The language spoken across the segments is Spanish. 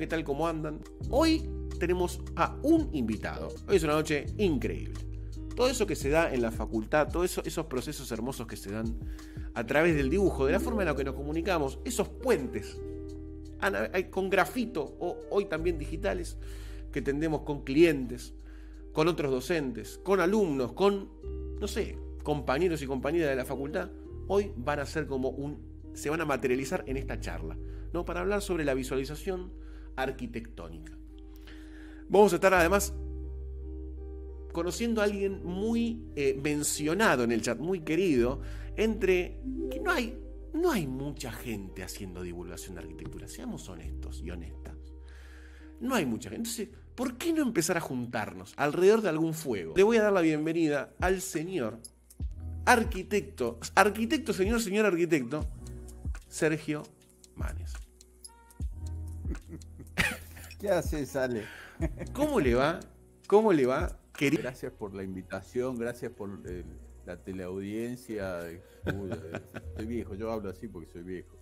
¿qué tal? ¿Cómo andan? Hoy tenemos a un invitado. Hoy es una noche increíble. Todo eso que se da en la facultad, todos eso, esos procesos hermosos que se dan a través del dibujo, de la forma en la que nos comunicamos, esos puentes con grafito o hoy también digitales que tendemos con clientes, con otros docentes, con alumnos, con, no sé, compañeros y compañeras de la facultad, hoy van a ser como un, se van a materializar en esta charla. ¿no? para hablar sobre la visualización arquitectónica. Vamos a estar además conociendo a alguien muy eh, mencionado en el chat, muy querido, entre que no hay, no hay mucha gente haciendo divulgación de arquitectura, seamos honestos y honestas. No hay mucha gente. Entonces, ¿por qué no empezar a juntarnos alrededor de algún fuego? Le voy a dar la bienvenida al señor arquitecto, arquitecto, señor, señor arquitecto, Sergio Manes. ¿Qué hace, Sale? ¿Cómo le va? ¿Cómo le va? Gracias por la invitación, gracias por eh, la teleaudiencia. soy viejo, yo hablo así porque soy viejo.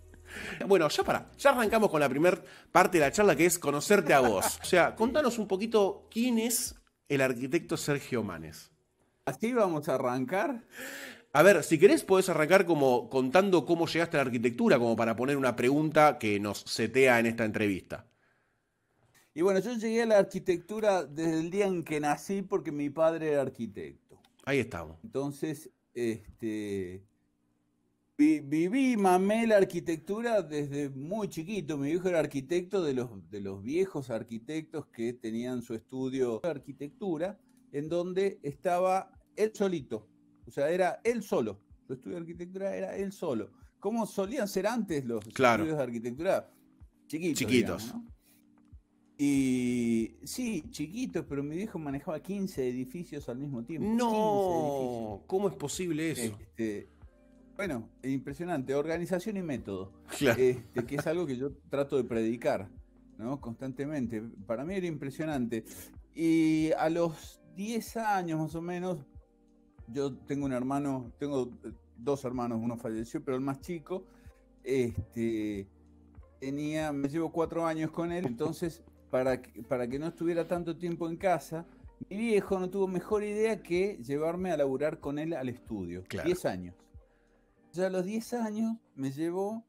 Bueno, ya para, ya arrancamos con la primera parte de la charla que es conocerte a vos. O sea, contanos un poquito quién es el arquitecto Sergio Manes. ¿Así vamos a arrancar? A ver, si querés, podés arrancar como contando cómo llegaste a la arquitectura, como para poner una pregunta que nos setea en esta entrevista. Y bueno, yo llegué a la arquitectura desde el día en que nací porque mi padre era arquitecto. Ahí estamos. Entonces, este, viví, mamé la arquitectura desde muy chiquito. Mi hijo era arquitecto de los, de los viejos arquitectos que tenían su estudio de arquitectura, en donde estaba él solito o sea, era él solo. Su estudio de arquitectura era él solo. ¿Cómo solían ser antes los estudios de arquitectura? Chiquitos. Chiquitos. Y sí, chiquitos, pero mi viejo manejaba 15 edificios al mismo tiempo. No, ¿cómo es posible eso? Este, bueno, impresionante. Organización y método. Claro. Este, que es algo que yo trato de predicar, ¿no? Constantemente. Para mí era impresionante. Y a los 10 años más o menos yo tengo un hermano, tengo dos hermanos, uno falleció, pero el más chico, este, tenía, me llevo cuatro años con él, entonces para que, para que no estuviera tanto tiempo en casa, mi viejo no tuvo mejor idea que llevarme a laburar con él al estudio, diez años. Ya a los diez años me llevó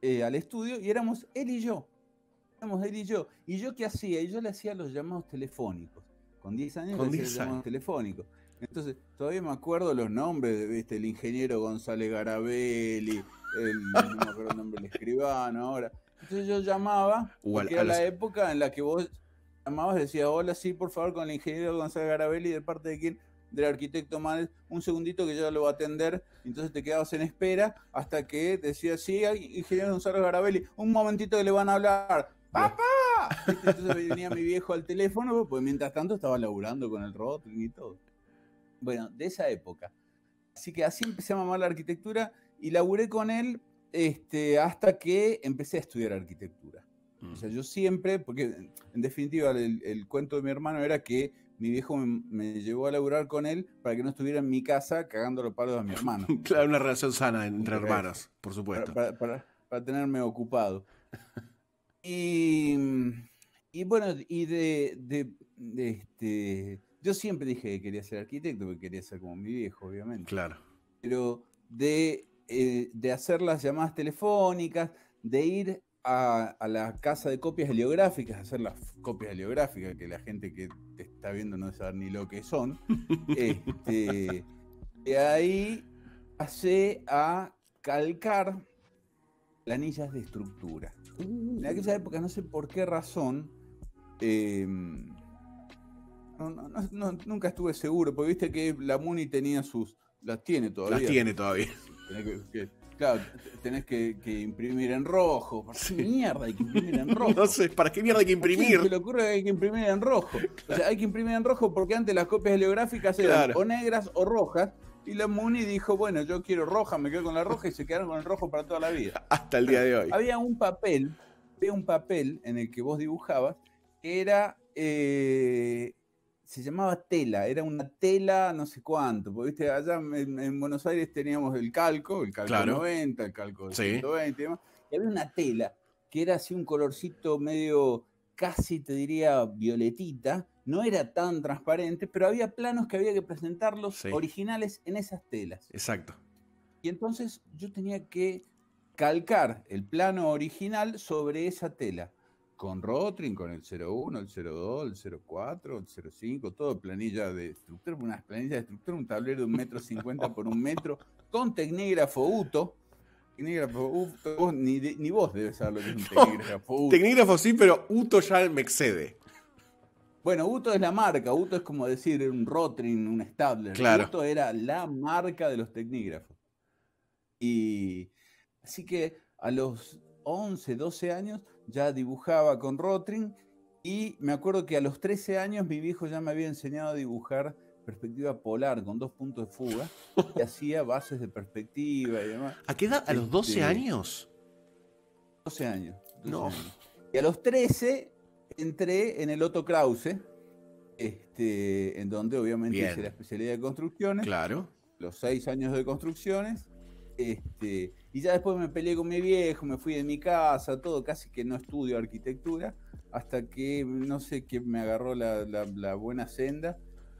eh, al estudio y éramos él y yo. Éramos él y yo. ¿Y yo qué hacía? Y yo le hacía los llamados telefónicos. Con 10 años con le hacía los llamados telefónicos. Entonces, todavía me acuerdo los nombres, ¿viste? El ingeniero González Garabelli, el, no me acuerdo el nombre del escribano ahora. Entonces yo llamaba, porque era la época en la que vos llamabas, decía, hola, sí, por favor, con el ingeniero González Garabelli, ¿de parte de quién? Del arquitecto Manes, un segundito que yo lo voy a atender, entonces te quedabas en espera hasta que decía, sí, ingeniero González Garabelli, un momentito que le van a hablar, ¡papá! Entonces venía mi viejo al teléfono, pues mientras tanto estaba laburando con el robot y todo. Bueno, de esa época. Así que así empecé a mamar la arquitectura y laburé con él este, hasta que empecé a estudiar arquitectura. O sea, mm. yo siempre, porque en definitiva el, cuento de mi hermano era que mi viejo me, llevó a laburar con él para que no estuviera en mi casa cagando los palos a mi hermano. claro, una relación sana entre hermanos, por supuesto. Para, tenerme ocupado. Y, y bueno, y de, de este, yo siempre dije que quería ser arquitecto, porque quería ser como mi viejo, obviamente. Claro. Pero de, eh, de hacer las llamadas telefónicas, de ir a, la casa de copias heliográficas, hacer las copias heliográficas, que la gente que te está viendo no sabe ni lo que son. este, de ahí pasé a calcar planillas de estructura. En aquella época, no sé por qué razón, em, no, nunca estuve seguro, porque viste que la Muni tenía sus. Las tiene todavía. Las tiene todavía. Claro, tenés que, imprimir en rojo. ¿Para qué mierda hay que imprimir en rojo? No sé, ¿para qué mierda hay que imprimir? Se le ocurre que hay que imprimir en rojo. O sea, hay que imprimir en rojo porque antes las copias heliográficas eran o negras o rojas. Y la Muni dijo, bueno, yo quiero roja, me quedo con la roja y se quedaron con el rojo para toda la vida. Hasta el día de hoy. Había un papel, había un papel en el que vos dibujabas, que era eh, se llamaba tela, era una tela no sé cuánto, porque viste, allá en, Buenos Aires teníamos el calco, el calco 90, el calco 120 y, y había una tela que era así un colorcito medio casi te diría violetita, no era tan transparente, pero había planos que había que presentarlos originales en esas telas. Exacto. Y entonces yo tenía que calcar el plano original sobre esa tela, con Rotring, con el 01, el 02, el 04, el 05, todo planilla de estructura, unas planillas de estructura, un tablero de un metro cincuenta por un metro, con tecnígrafo UTO, Tecnígrafo, ni, ni, vos debes saber lo que es un tecnígrafo. Uto. Tecnígrafo sí, pero Uto ya me excede. Bueno, Uto es la marca, Uto es como decir un Rotring, un Stabler. Claro. Uto era la marca de los tecnígrafos. Y así que a los 11, 12 años ya dibujaba con Rotring y me acuerdo que a los 13 años mi viejo ya me había enseñado a dibujar perspectiva polar con dos puntos de fuga y hacía bases de perspectiva y demás. ¿A qué edad? ¿A los 12 este, años? 12 años. no. Y a los 13 entré en el Otto Krause, este, en donde obviamente hice la especialidad de construcciones. Claro. Los seis años de construcciones. Este, y ya después me peleé con mi viejo, me fui de mi casa, todo, casi que no estudio arquitectura, hasta que no sé qué me agarró la, la buena senda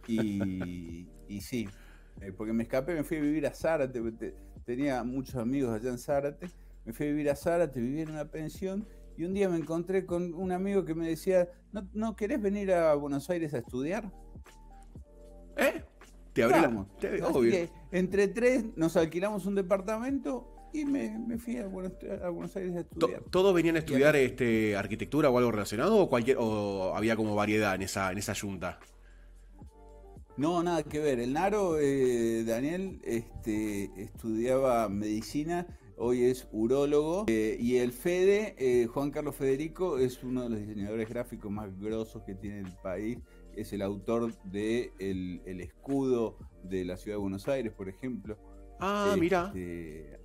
y, sí, eh, porque me escapé, me fui a vivir a Zárate, tenía muchos amigos allá en Zárate, me fui a vivir a Zárate, viví en una pensión y un día me encontré con un amigo que me decía, ¿no, ¿no querés venir a Buenos Aires a estudiar? ¿Eh? Te hablamos. entre tres nos alquilamos un departamento y me, fui a Buenos, Aires a estudiar. ¿Todos venían a estudiar este, arquitectura o algo relacionado o, cualquier, o había como variedad en esa, en esa junta? No, nada que ver. El Naro, eh, Daniel, este, estudiaba medicina, hoy es urólogo. Eh, y el Fede, eh, Juan Carlos Federico, es uno de los diseñadores gráficos más grosos que tiene el país. Es el autor de el, escudo de la ciudad de Buenos Aires, por ejemplo. Ah, mira. Este,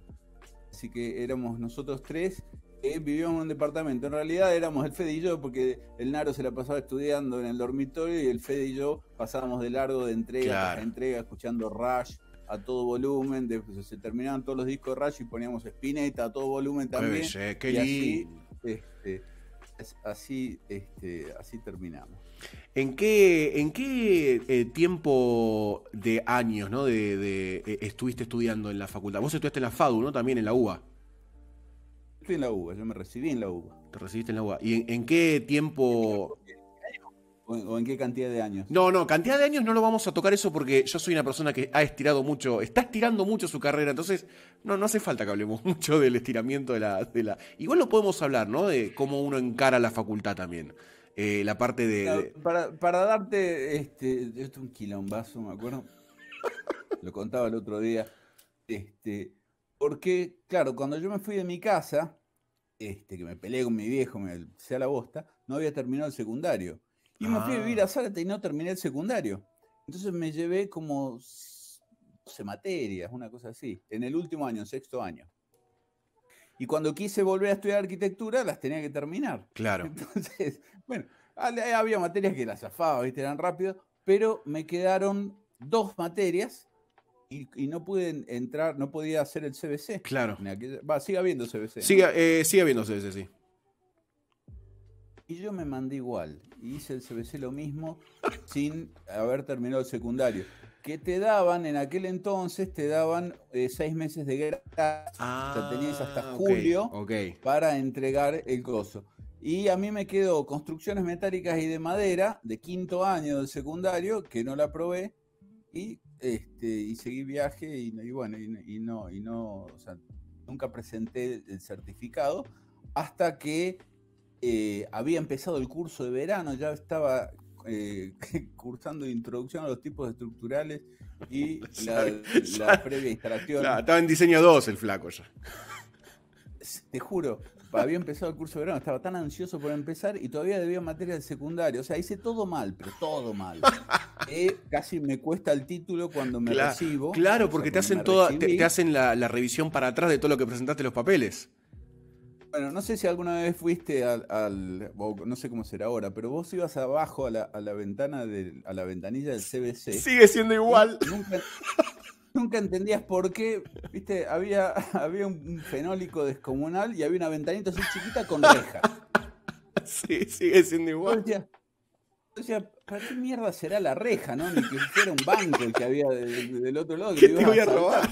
así que éramos nosotros tres vivíamos en un departamento. En realidad éramos el Fede y yo, porque el Naro se la pasaba estudiando en el dormitorio y el Fede y yo pasábamos de largo de entrega a entrega, escuchando Rush a todo volumen. Después se terminaban todos los discos de Rush y poníamos Spinetta a todo volumen también. y así, este, así, este, así terminamos. ¿En qué, en qué eh, tiempo de años ¿no? de, eh, estuviste estudiando en la facultad? Vos estudiaste en la FADU, ¿no? También en la UBA en la UBA, yo me recibí en la UBA. Te recibiste en la UBA. ¿Y en, qué tiempo...? ¿O en, qué cantidad de años? No, no, cantidad de años no lo vamos a tocar eso porque yo soy una persona que ha estirado mucho, está estirando mucho su carrera, entonces no, no hace falta que hablemos mucho del estiramiento de la, de la... Igual lo podemos hablar, ¿no? De cómo uno encara la facultad también. Eh, la parte de... Para, para, darte, este, esto es un quilombazo, me acuerdo. lo contaba el otro día. Este, porque, claro, cuando yo me fui de mi casa, este, que me peleé con mi viejo, me sea la bosta, no había terminado el secundario. Y me fui a vivir a ah. Zárate y no terminé el secundario. Entonces me llevé como 12 materias, una cosa así, en el último año, en sexto año. Y cuando quise volver a estudiar arquitectura, las tenía que terminar. Claro. Entonces, bueno, había materias que las zafaba, ¿viste? eran rápido, pero me quedaron dos materias y, no pude entrar, no podía hacer el CBC. Claro. Va, sigue habiendo CBC. Sigue, eh, sigue habiendo CBC, sí. Y yo me mandé igual. hice el CBC lo mismo sin haber terminado el secundario. Que te daban, en aquel entonces, te daban eh, seis meses de guerra. o sea, tenías hasta ah, julio para entregar el coso. Y a mí me quedó construcciones metálicas y de madera de quinto año del secundario, que no la probé, y este, y seguí viaje y, bueno, y, no, y no, o sea, nunca presenté el certificado hasta que eh, había empezado el curso de verano, ya estaba eh, cursando introducción a los tipos estructurales y la, previa instalación. estaba en diseño 2 el flaco ya. Te juro, había empezado el curso de verano, estaba tan ansioso por empezar y todavía debía materia del secundario. O sea, hice todo mal, pero todo mal. Eh, casi me cuesta el título cuando me recibo. Claro, porque te hacen toda, te, hacen la, revisión para atrás de todo lo que presentaste los papeles. Bueno, no sé si alguna vez fuiste al, no sé cómo será ahora, pero vos ibas abajo a la, a la ventana de, a la ventanilla del CBC. Sigue siendo igual. Nunca, nunca entendías por qué, viste, había, había un fenólico descomunal y había una ventanita así chiquita con reja. sí, sigue siendo igual. O sea, ¿para qué mierda será la reja, no? Ni que fuera un banco el que había del, otro lado. Que te voy a, robar?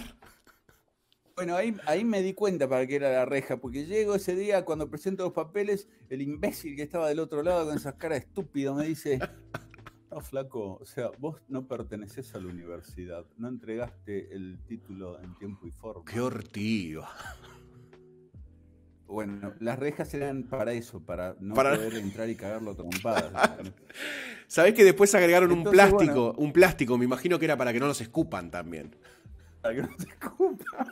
Bueno, ahí, ahí me di cuenta para qué era la reja, porque llego ese día cuando presento los papeles, el imbécil que estaba del otro lado con esa cara estúpida me dice, no, flaco, o sea, vos no perteneces a la universidad, no entregaste el título en tiempo y forma. Qué hortiva. Bueno, las rejas eran para eso, para no poder entrar y cagarlo trompadas. Sabés que después agregaron un plástico, un plástico, me imagino que era para que no los escupan también. Que no se escupan.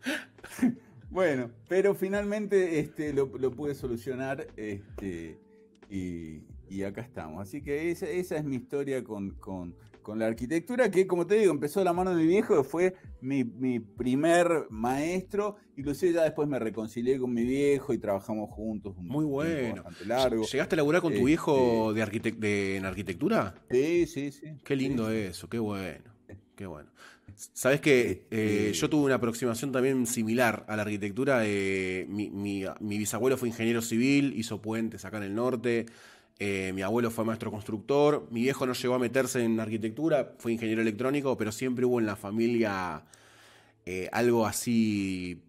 bueno, pero finalmente este, lo, pude solucionar este, y, acá estamos. Así que esa, es mi historia con, con con la arquitectura, que como te digo, empezó la mano de mi viejo, fue mi, primer maestro, inclusive ya después me reconcilié con mi viejo y trabajamos juntos. Un Muy bueno. largo. ¿Llegaste a laburar con tu viejo este de, en arquitectura? Sí, sí, sí. Qué lindo eso, qué bueno, qué bueno. Sabes que eh, yo tuve una aproximación también similar a la arquitectura. mi, mi bisabuelo fue ingeniero civil, hizo puentes acá en el norte. Eh, mi abuelo fue maestro constructor, mi viejo no llegó a meterse en arquitectura, fue ingeniero electrónico, pero siempre hubo en la familia eh, algo así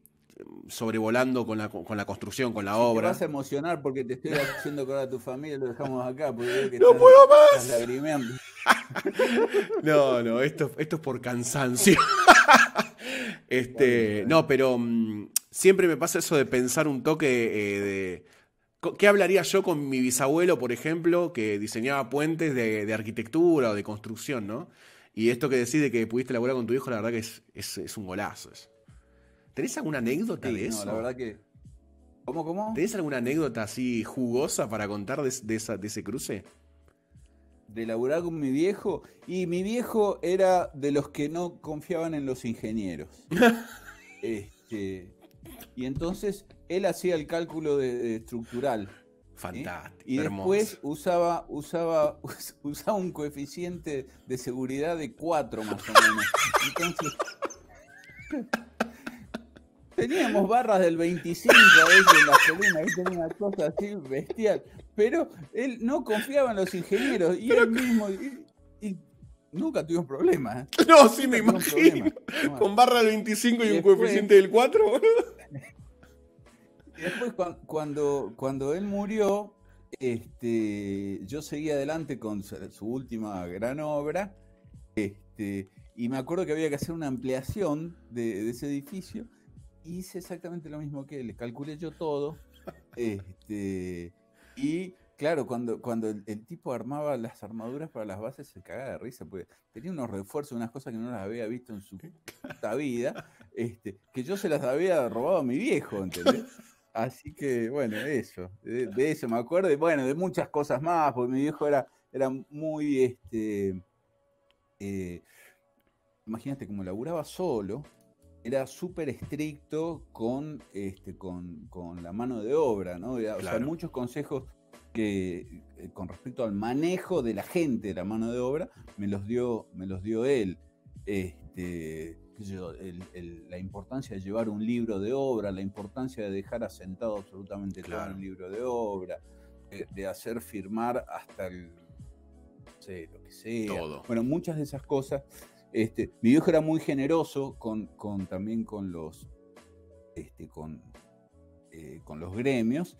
sobrevolando con la, con la construcción, con la obra. Te vas a emocionar porque te estoy haciendo acordar a tu familia, lo dejamos acá. ¡No puedo más! no, no, esto, esto es por cansancio. este, no, pero mm, siempre me pasa eso de pensar un toque eh, de ¿Qué hablaría yo con mi bisabuelo, por ejemplo, que diseñaba puentes de, arquitectura o de construcción, ¿no? Y esto que decís de que pudiste laburar con tu hijo, la verdad que es, es, un golazo. ¿Tenés alguna anécdota de eso? No, la verdad que. ¿Cómo, cómo? ¿Tenés alguna anécdota así jugosa para contar de, esa, de ese cruce? De laburar con mi viejo. Y mi viejo era de los que no confiaban en los ingenieros. este, y entonces él hacía el cálculo de, estructural. Fantástico. Y después usaba, usaba, usaba un coeficiente de seguridad de 4 más o menos. Entonces, teníamos barras del 25 a veces en la columna, tenía una cosa así bestial. Pero él no confiaba en los ingenieros y él mismo. Y, nunca tuvimos problemas. ¿eh? No, sí, me imagino. Con barra del 25 y, un coeficiente del 4, y después cuando, cuando él murió, este, yo seguí adelante con su, última gran obra. Este, y me acuerdo que había que hacer una ampliación de, ese edificio. Hice exactamente lo mismo que él. Calculé yo todo. Este, y claro, cuando, cuando el, tipo armaba las armaduras para las bases, se cagaba de risa, porque tenía unos refuerzos, unas cosas que no las había visto en su puta vida, este, que yo se las había robado a mi viejo, ¿entendés? Así que, bueno, eso, de, eso me acuerdo, y bueno, de muchas cosas más, porque mi viejo era, era muy, este, eh, imagínate, como laburaba solo, era súper estricto con, este, con, con, la mano de obra, ¿no? O sea, muchos consejos que eh, con respecto al manejo de la gente de la mano de obra, me los dio, me los dio él. Este, la importancia de llevar un libro de obra, la importancia de dejar asentado absolutamente todo en un libro de obra, de, hacer firmar hasta el, no sé, lo que sea. Bueno, muchas de esas cosas. Este, mi viejo era muy generoso con, con también con los, este, con, eh, con los gremios,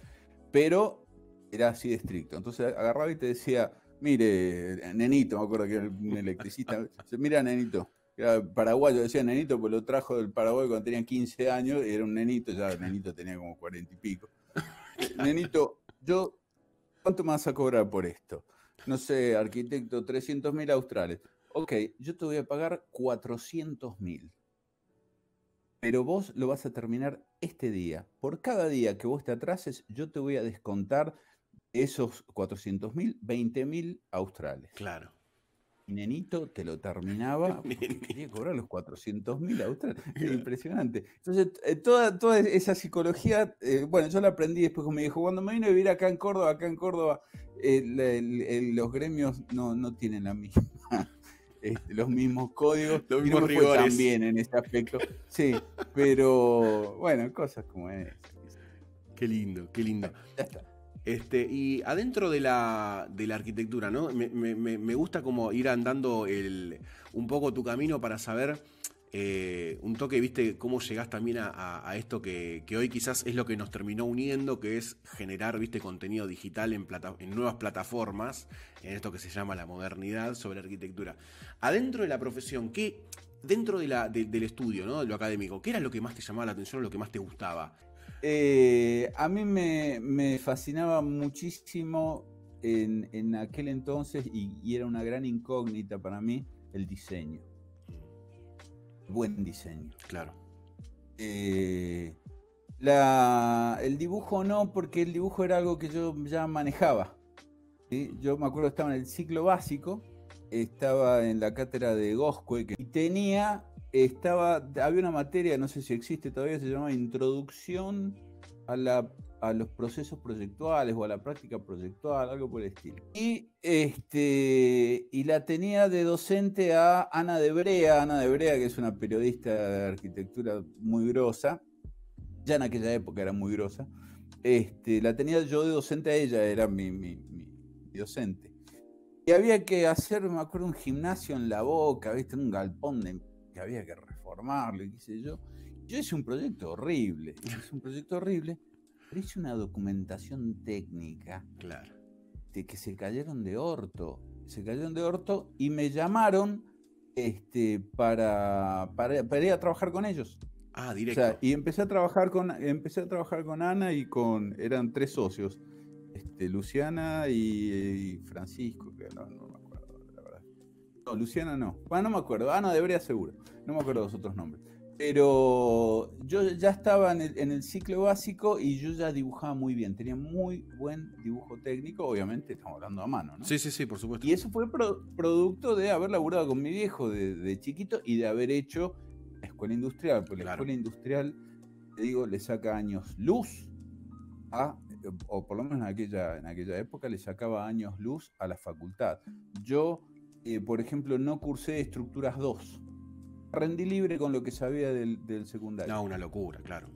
pero era así de estricto. Entonces agarraba y te decía, mire, nenito, me acuerdo que era un electricista, mira, nenito, era paraguayo, decía nenito, pues lo trajo del Paraguay cuando tenía 15 años, y era un nenito, ya el nenito tenía como 40 y pico. nenito, yo, ¿cuánto me vas a cobrar por esto? No sé, arquitecto, 300 mil australes. Ok, yo te voy a pagar 400 mil. Pero vos lo vas a terminar este día. Por cada día que vos te atrases, yo te voy a descontar esos 400 mil, 20 mil australes. Claro nenito te lo terminaba quería cobrar los 400 mil australes. Impresionante. Entonces, eh, toda, toda esa psicología, eh, bueno, yo la aprendí después con mi hijo. Cuando me vine a vivir acá en Córdoba, acá en Córdoba, eh, los gremios no, no tienen la misma. Este, los mismos códigos, los mismos rigores. también en este aspecto. Sí, pero bueno, cosas como es. Qué lindo, qué lindo. Este, y adentro de la, de la arquitectura, ¿no? Me, gusta como ir andando el, un poco tu camino para saber eh, un toque, viste, cómo llegás también a, esto que, hoy quizás es lo que nos terminó uniendo, que es generar, viste, contenido digital en, en nuevas plataformas, en esto que se llama la modernidad sobre arquitectura. Adentro de la profesión, ¿qué, dentro del estudio, ¿no? de lo académico, ¿qué era lo que más te llamaba la atención lo que más te gustaba? Eh, a mí me, fascinaba muchísimo en, aquel entonces y, era una gran incógnita para mí el diseño buen diseño. Claro. Eh, el dibujo no, porque el dibujo era algo que yo ya manejaba. Yo me acuerdo que estaba en el ciclo básico, estaba en la cátedra de Goscue y tenía, estaba, había una materia, no sé si existe todavía, se llama Introducción a la a los procesos proyectuales o a la práctica proyectual, algo por el estilo. Y, este, y la tenía de docente a Ana de Brea, Ana de Brea, que es una periodista de arquitectura muy grosa, ya en aquella época era muy grosa. Este, la tenía yo de docente a ella, era mi, mi, docente. Y había que hacer, me acuerdo, un gimnasio en la boca, ¿viste? Un galpón que había que reformarlo y qué sé yo. Yo hice un proyecto horrible, hice un proyecto horrible pero hice una documentación técnica. Claro. De que se cayeron de orto. Se cayeron de orto y me llamaron este, para, para, ir a trabajar con ellos. Ah, directo. y empecé a trabajar con, empecé a trabajar con Ana y con. eran tres socios. Este, Luciana y, Francisco, que no, me acuerdo, la verdad. No, Luciana no. Bueno, no me acuerdo. Ana debería seguro. No me acuerdo los otros nombres. Pero yo ya estaba en el, ciclo básico y yo ya dibujaba muy bien. Tenía muy buen dibujo técnico, obviamente estamos hablando a mano, ¿no? Sí, sí, sí, por supuesto. Y eso fue producto de haber laburado con mi viejo de, chiquito y de haber hecho la escuela industrial. Porque la escuela industrial, te digo, le saca años luz a, o por lo menos en aquella, en aquella época, le sacaba años luz a la facultad. Yo, eh, por ejemplo, no cursé estructuras 2 rendí libre con lo que sabía del, secundario. No, una locura, claro.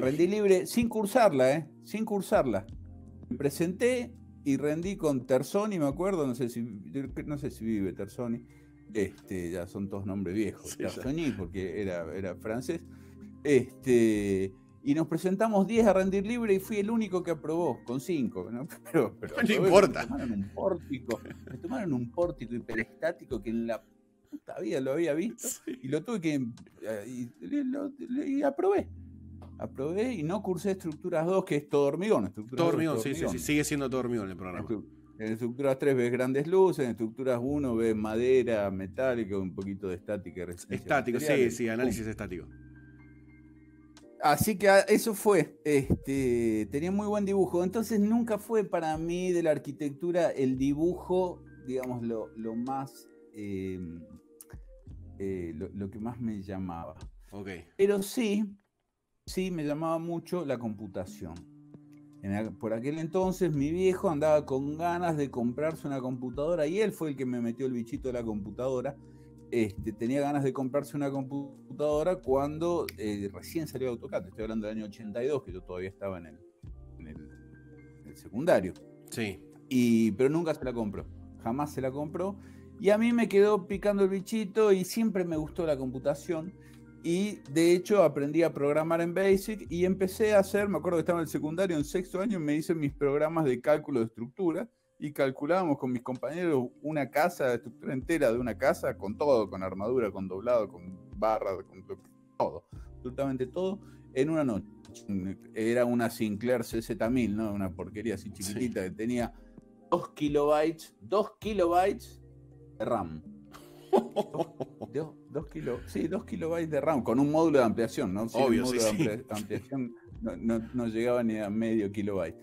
rendí libre sin cursarla, ¿eh? Sin cursarla. Me presenté y rendí con Tersoni, me acuerdo, no sé si, no sé si vive Tersoni. Este, ya son todos nombres viejos. Tersoni, porque era, era francés. Este, y nos presentamos 10 a rendir libre y fui el único que aprobó, con 5. ¿no? Pero, no importa. Me tomaron un pórtico, me tomaron un pórtico hiperestático que en la todavía lo había visto y lo tuve que. Eh, y, aprobé. Aprobé y no cursé estructuras 2, que es todo hormigón. todo hormigón, sí, sí, sí, sigue siendo todo hormigón el programa. En estructuras 3 ves grandes luces, en estructuras 1 ves madera, metálica, un poquito de estática y Estático, sí, sí, análisis estático. Así que eso fue, este, tenía muy buen dibujo. Entonces nunca fue para mí de la arquitectura el dibujo, digamos, lo, lo más em, eh, lo, que más me llamaba. Pero sí, sí me llamaba mucho la computación. por aquel entonces mi viejo andaba con ganas de comprarse una computadora y él fue el que me metió el bichito de la computadora. Este, tenía ganas de comprarse una computadora cuando eh, recién salió AutoCAD. Estoy hablando del año 82, que yo todavía estaba en el, en el, secundario. Sí. Y, pero nunca se la compró. Jamás se la compró. Y a mí me quedó picando el bichito y siempre me gustó la computación. Y de hecho aprendí a programar en Basic y empecé a hacer, me acuerdo que estaba en el secundario, en sexto año, me hice mis programas de cálculo de estructura y calculábamos con mis compañeros una casa, la estructura entera de una casa, con todo, con armadura, con doblado, con barras, con todo, absolutamente todo, en una noche. Era una Sinclair CZ1000, ¿no? Una porquería así chiquitita que tenía 2 kilobytes, 2 kilobytes RAM. Dos, kilos, sí, dos kilobytes de RAM, con un módulo de ampliación, ¿no? Obvio, módulo de ampliación no, llegaba ni a medio kilobyte.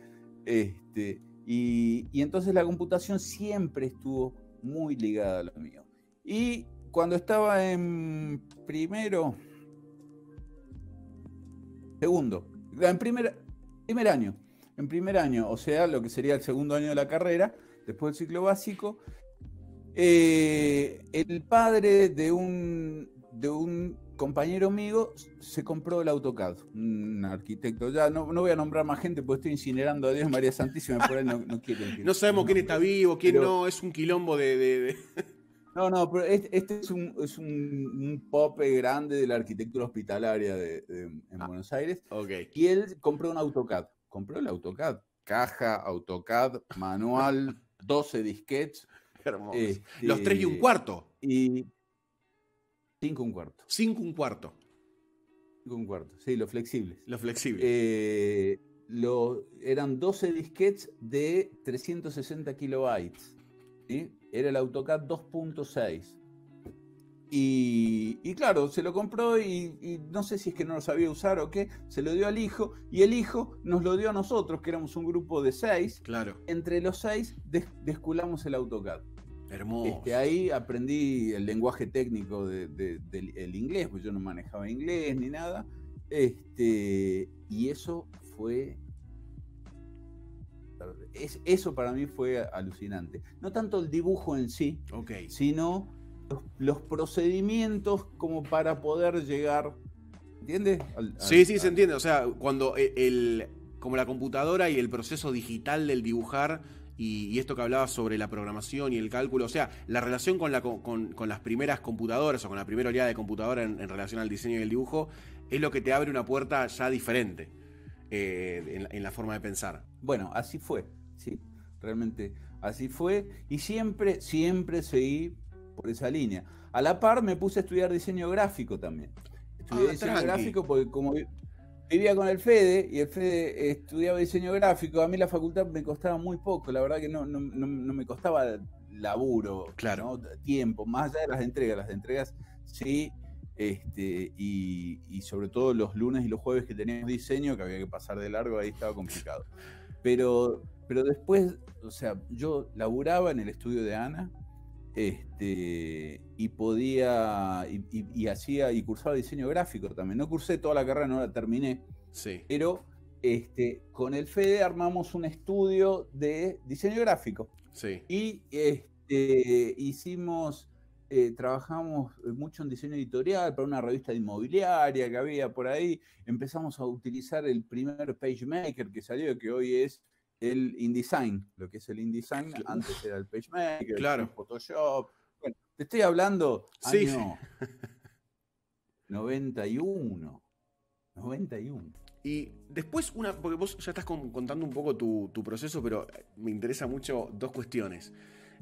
Este, y, entonces la computación siempre estuvo muy ligada a lo mío. Y cuando estaba en primero, segundo, en primer, primer año, en primer año, o sea, lo que sería el segundo año de la carrera, después del ciclo básico, eh, el padre de un, de un compañero mío se compró el AutoCAD, un arquitecto. Ya no, no voy a nombrar más gente porque estoy incinerando a Dios María Santísima, por ahí no, no No sabemos quién está vivo, quién no, es un quilombo de... No, no, pero este, este es, un, es un, pop grande de la arquitectura hospitalaria de, en ah, Buenos Aires. Okay. Y él compró un AutoCAD. Compró el AutoCAD. Caja, AutoCAD, manual, 12 disquets. Hermoso. Los tres y un cuarto. Y Cinco un cuarto. Cinco un cuarto. Cinco un cuarto, sí, los flexibles. Los flexibles. Eh, eran 12 disquets de 360 kilobytes. Era el AutoCAD 2.6. Y, claro, se lo compró y, no sé si es que no lo sabía usar o qué, se lo dio al hijo y el hijo nos lo dio a nosotros, que éramos un grupo de seis. Claro. Entre los seis desculamos el AutoCAD. Hermoso. Este, ahí aprendí el lenguaje técnico del inglés, pues yo no manejaba inglés ni nada. Este, y eso fue. eso para mí fue alucinante. No tanto el dibujo en sí, sino los, procedimientos como para poder llegar. ¿Entiendes? sí, sí, se entiende. O sea, cuando e, el, como la computadora y el proceso digital del dibujar y, esto que hablabas sobre la programación y el cálculo, o sea, la relación con, la, con, las primeras computadoras o con la primera oleada de computadora en, relación al diseño y el dibujo, es lo que te abre una puerta ya diferente eh, en, la forma de pensar. Bueno, así fue, sí, realmente así fue y siempre, siempre seguí por esa línea. A la par me puse a estudiar diseño gráfico también. Estudié ah, diseño gráfico porque como vivía con el Fede y el Fede estudiaba diseño gráfico. A mí la facultad me costaba muy poco, la verdad que no, no, me costaba laburo, claro. tiempo, más allá de las entregas. Las entregas sí, este, y, sobre todo los lunes y los jueves que teníamos diseño, que había que pasar de largo, ahí estaba complicado. Pero, pero después, o sea, yo laburaba en el estudio de Ana, este, y podía, y, hacía, y cursaba diseño gráfico también. No cursé toda la carrera, no la terminé. Sí. Pero este, con el FEDE armamos un estudio de diseño gráfico. Sí. Y este, hicimos, eh, trabajamos mucho en diseño editorial para una revista de inmobiliaria que había por ahí. Empezamos a utilizar el primer PageMaker que salió, que hoy es el InDesign, lo que es el InDesign, antes era el PageMaker, claro. el Photoshop. Bueno, te estoy hablando año 91. 91. Y después una, porque vos ya estás contando un poco tu, tu proceso, pero me interesa mucho dos cuestiones.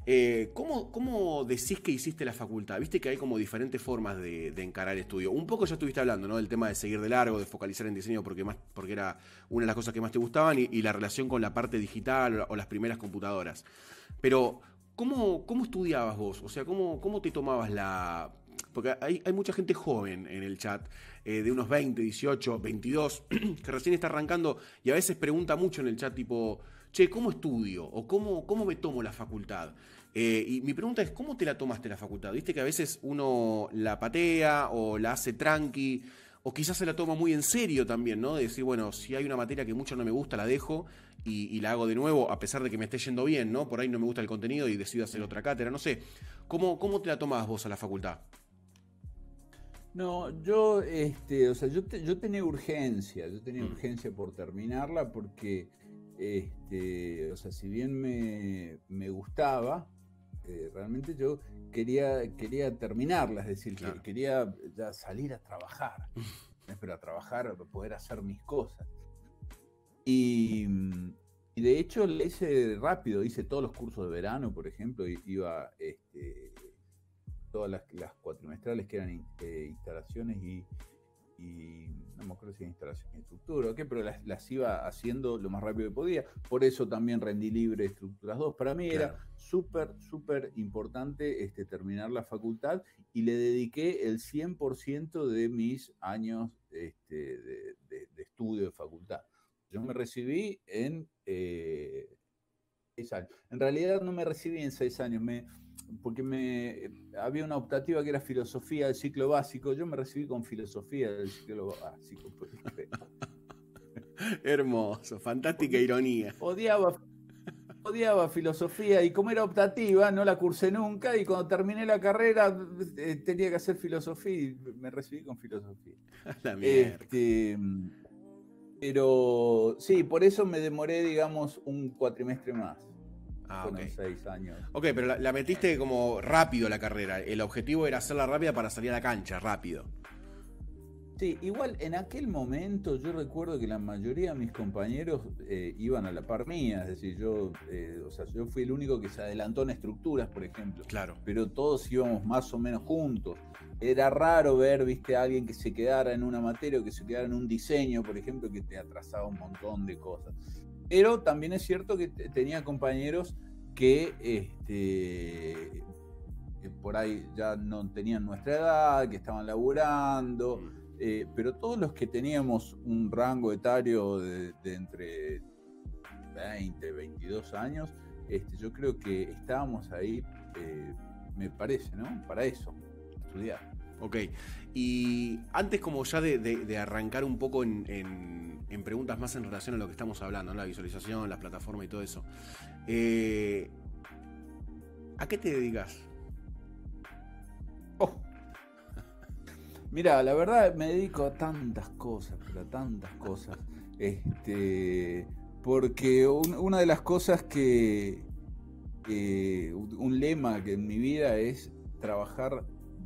Eh, ¿cómo, decís que hiciste la facultad? Viste que hay como diferentes formas de, encarar el estudio. Un poco ya estuviste hablando, ¿no? Del tema de seguir de largo, de focalizar en diseño porque, más, porque era una de las cosas que más te gustaban y, la relación con la parte digital o, las primeras computadoras. Pero, ¿cómo, cómo estudiabas vos? O sea, ¿cómo, cómo te tomabas la... Porque hay, mucha gente joven en el chat, eh, de unos 20, 18, 22, que recién está arrancando y a veces pregunta mucho en el chat tipo, che, ¿cómo estudio? ¿O cómo, cómo me tomo la facultad? Eh, y mi pregunta es, ¿cómo te la tomaste la facultad? Viste que a veces uno la patea o la hace tranqui, o quizás se la toma muy en serio también, ¿no? De decir, bueno, si hay una materia que mucho no me gusta, la dejo y, la hago de nuevo, a pesar de que me esté yendo bien, ¿no? Por ahí no me gusta el contenido y decido hacer otra cátedra, no sé. ¿Cómo, cómo te la tomás vos a la facultad? No, yo, este, o sea, yo, yo tenía urgencia, yo tenía mm. urgencia por terminarla porque, este, o sea, si bien me, me gustaba, eh, realmente yo quería, quería terminarla, es decir, quería ya salir a trabajar, pero a trabajar, poder hacer mis cosas. Y, de hecho le hice rápido, hice todos los cursos de verano, por ejemplo, iba este, todas las, las cuatrimestrales que eran eh, instalaciones y y no me acuerdo si era instalación y estructura o qué, pero las, iba haciendo lo más rápido que podía. Por eso también rendí libre estructuras 2. Para mí era súper, súper importante este, terminar la facultad y le dediqué el 100% de mis años este, de, estudio de facultad. Yo me recibí en eh, seis años. En realidad no me recibí en seis años, me, porque me había una optativa que era filosofía del ciclo básico. Yo me recibí con filosofía del ciclo básico. Hermoso, fantástica ironía. Odiaba, odiaba filosofía y como era optativa, no la cursé nunca y cuando terminé la carrera eh, tenía que hacer filosofía y me recibí con filosofía. Este, pero sí, por eso me demoré, digamos, un cuatrimestre más. Ah, ok. Seis años. Ok, pero la, metiste como rápido la carrera. El objetivo era hacerla rápida para salir a la cancha, rápido. Sí, igual en aquel momento yo recuerdo que la mayoría de mis compañeros eh, iban a la par mía, es decir, yo, eh, o sea, yo fui el único que se adelantó en estructuras, por ejemplo. Claro. Pero todos íbamos más o menos juntos. Era raro ver, viste, a alguien que se quedara en una materia o que se quedara en un diseño, por ejemplo, que te atrasaba un montón de cosas. Pero también es cierto que tenía compañeros que este, por ahí ya no tenían nuestra edad, que estaban laburando mm. Eh, pero todos los que teníamos un rango etario de, entre 20, 22 años, este, yo creo que estábamos ahí, eh, me parece, ¿no? Para eso, Ok, y antes como ya de, arrancar un poco en, preguntas más en relación a lo que estamos hablando, la visualización, las plataformas y todo eso, eh, ¿a qué te dedicas? Mira, la verdad me dedico a tantas cosas, a tantas cosas. Este, porque una de las cosas que, un lema que en mi vida es trabajar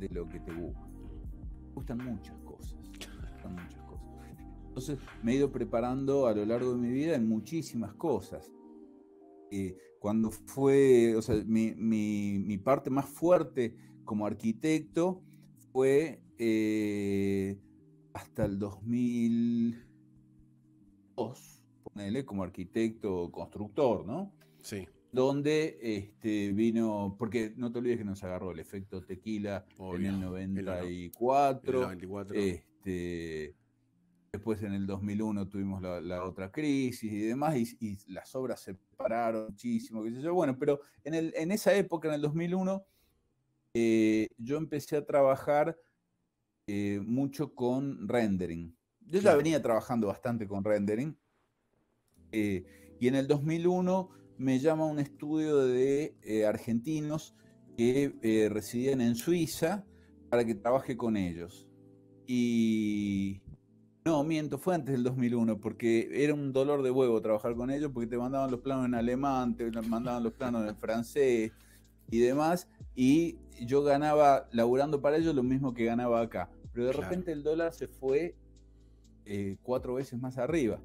de lo que te gusta. Me gustan muchas cosas. muchas cosas. Entonces me he ido preparando a lo largo de mi vida en muchísimas cosas. Eh, cuando fue, o sea, mi, mi parte más fuerte como arquitecto fue eh, hasta el 2002, ponele, como arquitecto constructor, ¿no? Sí. Donde este, vino, porque no te olvides que nos agarró el efecto tequila en el 94. Este, después en el 2001 tuvimos la, otra crisis y demás, y, las obras se pararon muchísimo, qué sé yo. Bueno, pero en, el, en esa época, en el 2001, eh, yo empecé a trabajar eh, mucho con rendering. Yo ya venía trabajando bastante con rendering. Eh, y en el 2001 me llama un estudio de eh, argentinos que residían en Suiza para que trabaje con ellos. Y no, miento, fue antes del 2001, porque era un dolor de huevo trabajar con ellos, porque te mandaban los planos en alemán, te mandaban los planos en francés y demás, y yo ganaba laburando para ellos lo mismo que ganaba acá. Pero de repente el dólar se fue eh, cuatro veces más arriba.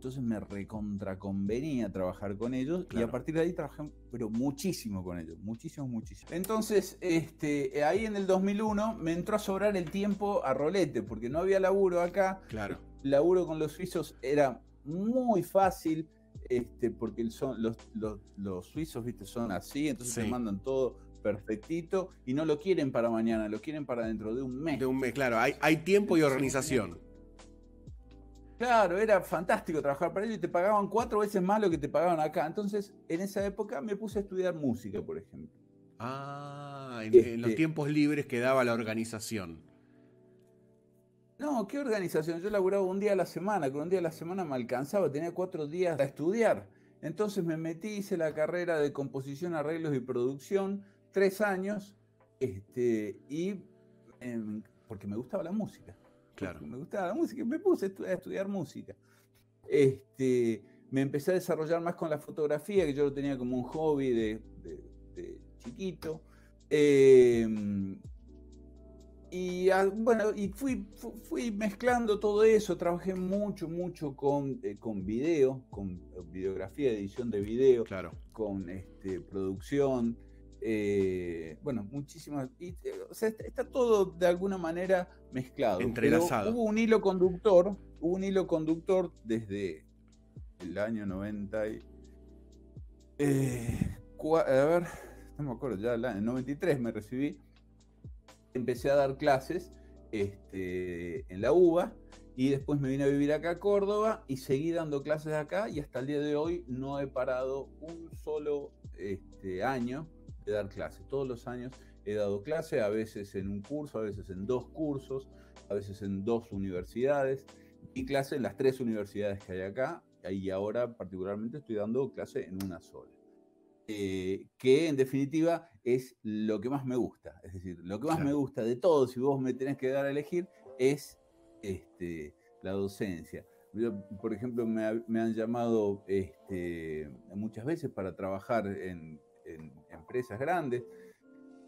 Entonces me recontraconvenía trabajar con ellos y a partir de ahí trabajé, pero muchísimo con ellos, muchísimo, muchísimo. Entonces, este, ahí en el 2001 me entró a sobrar el tiempo a rolete, porque no había laburo acá. Claro. laburo con los suizos era muy fácil, este, porque son, los, los, suizos, viste, son así, entonces se mandan todo perfectito y no lo quieren para mañana, lo quieren para dentro de un mes. De un mes, claro, hay, hay tiempo y organización. Claro, era fantástico trabajar para ellos y te pagaban cuatro veces más lo que te pagaban acá. Entonces, en esa época me puse a estudiar música, por ejemplo. Ah, en, los este tiempos libres quedaba la organización. No, ¿qué organización? Yo laburaba un día a la semana, con un día a la semana me alcanzaba, tenía cuatro días a estudiar. Entonces me metí, hice la carrera de composición, arreglos y producción, tres años, este, y em, porque me gustaba la música. Claro. Me gustaba la música, me puse a estudiar música. Este, me empecé a desarrollar más con la fotografía, que yo lo tenía como un hobby de, chiquito. Em, y bueno, y fui, fui mezclando todo eso, trabajé mucho, mucho con, eh, con video, con videografía, edición de video, claro. con este, producción, eh, bueno, muchísimas. Eh, o sea, está, todo de alguna manera mezclado. Entrelazado. hubo un hilo conductor, hubo un hilo conductor desde el año 90 y. Eh, a ver, no me acuerdo, ya en 93 me recibí. Empecé a dar clases este, en la UBA y después me vine a vivir acá a Córdoba y seguí dando clases acá y hasta el día de hoy no he parado un solo este, año de dar clase. Todos los años he dado clase, a veces en un curso, a veces en dos cursos, a veces en dos universidades, y clase en las tres universidades que hay acá, y ahora particularmente estoy dando clase en una sola. eh, que en definitiva es lo que más me gusta. Es decir, lo que más me gusta de todo, si vos me tenés que dar a elegir, es este, la docencia. por ejemplo, me, han llamado este, muchas veces para trabajar en, empresas grandes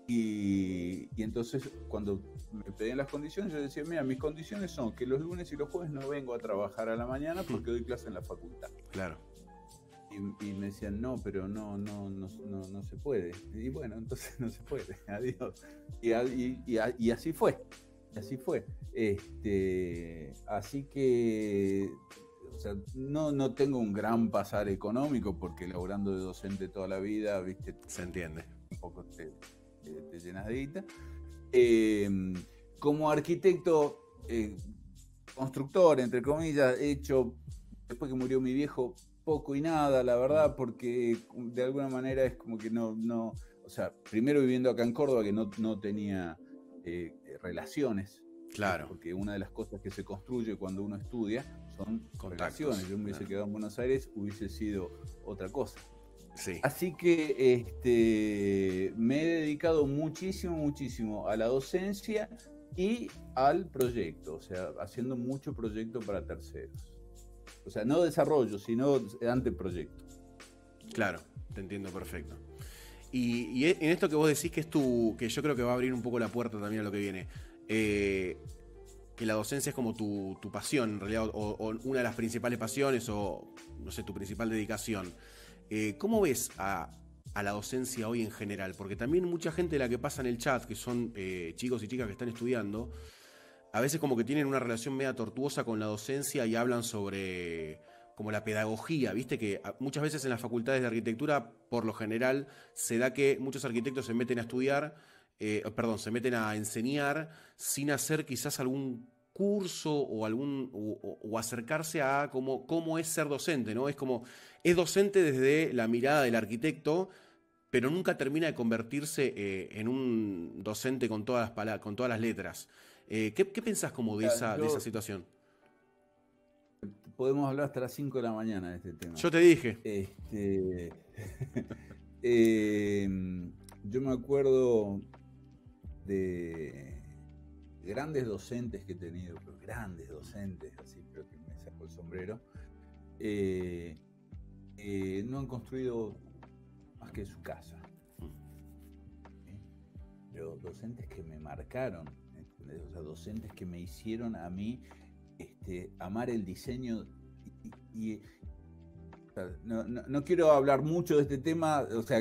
y, entonces cuando me pedían las condiciones, yo decía, mira, mis condiciones son que los lunes y los jueves no vengo a trabajar a la mañana porque doy clase en la facultad. Claro y, me decían, no, pero no, no, no, no, se puede. Y bueno, entonces no se puede, adiós. Y, y, así fue, así fue. Este, así que, o sea, no, no tengo un gran pasar económico porque laburando de docente toda la vida, viste. Se entiende. Un poco te, llenas de guita. Em, como arquitecto, eh, constructor, entre comillas, he hecho, después que murió mi viejo, poco y nada, la verdad, porque de alguna manera es como que no, no, o sea, primero viviendo acá en Córdoba que no, no tenía eh, relaciones. Claro. Porque una de las cosas que se construye cuando uno estudia son relaciones. Yo me hubiese quedado en Buenos Aires, hubiese sido otra cosa. Sí. Así que este, me he dedicado muchísimo, muchísimo a la docencia y al proyecto, o sea, haciendo mucho proyecto para terceros. O sea, no desarrollo, sino anteproyecto. Claro, te entiendo perfecto. Y, en esto que vos decís que es tu. que yo creo que va a abrir un poco la puerta también a lo que viene. Eh, que la docencia es como tu, pasión, en realidad, o, una de las principales pasiones, o no sé, tu principal dedicación. Eh, ¿Cómo ves a, la docencia hoy en general? Porque también mucha gente de la que pasa en el chat, que son eh, chicos y chicas que están estudiando, a veces como que tienen una relación media tortuosa con la docencia y hablan sobre como la pedagogía, viste que muchas veces en las facultades de arquitectura, por lo general, se da que muchos arquitectos se meten a estudiar, eh, perdón, se meten a enseñar sin hacer quizás algún curso o algún o, acercarse a cómo, cómo es ser docente, ¿no? Es como es docente desde la mirada del arquitecto, pero nunca termina de convertirse eh, en un docente con todas las con todas las letras. Eh, ¿qué, pensás como de, esa, de esa situación? Podemos hablar hasta las 5 de la mañana de este tema. Yo te dije. Este, yo me acuerdo de grandes docentes que he tenido, grandes docentes, así creo que me saco el sombrero, eh, eh, no han construido más que su casa. Mm. Pero docentes que me marcaron o docentes que me hicieron a mí este, amar el diseño y, no, quiero hablar mucho de este tema, o sea,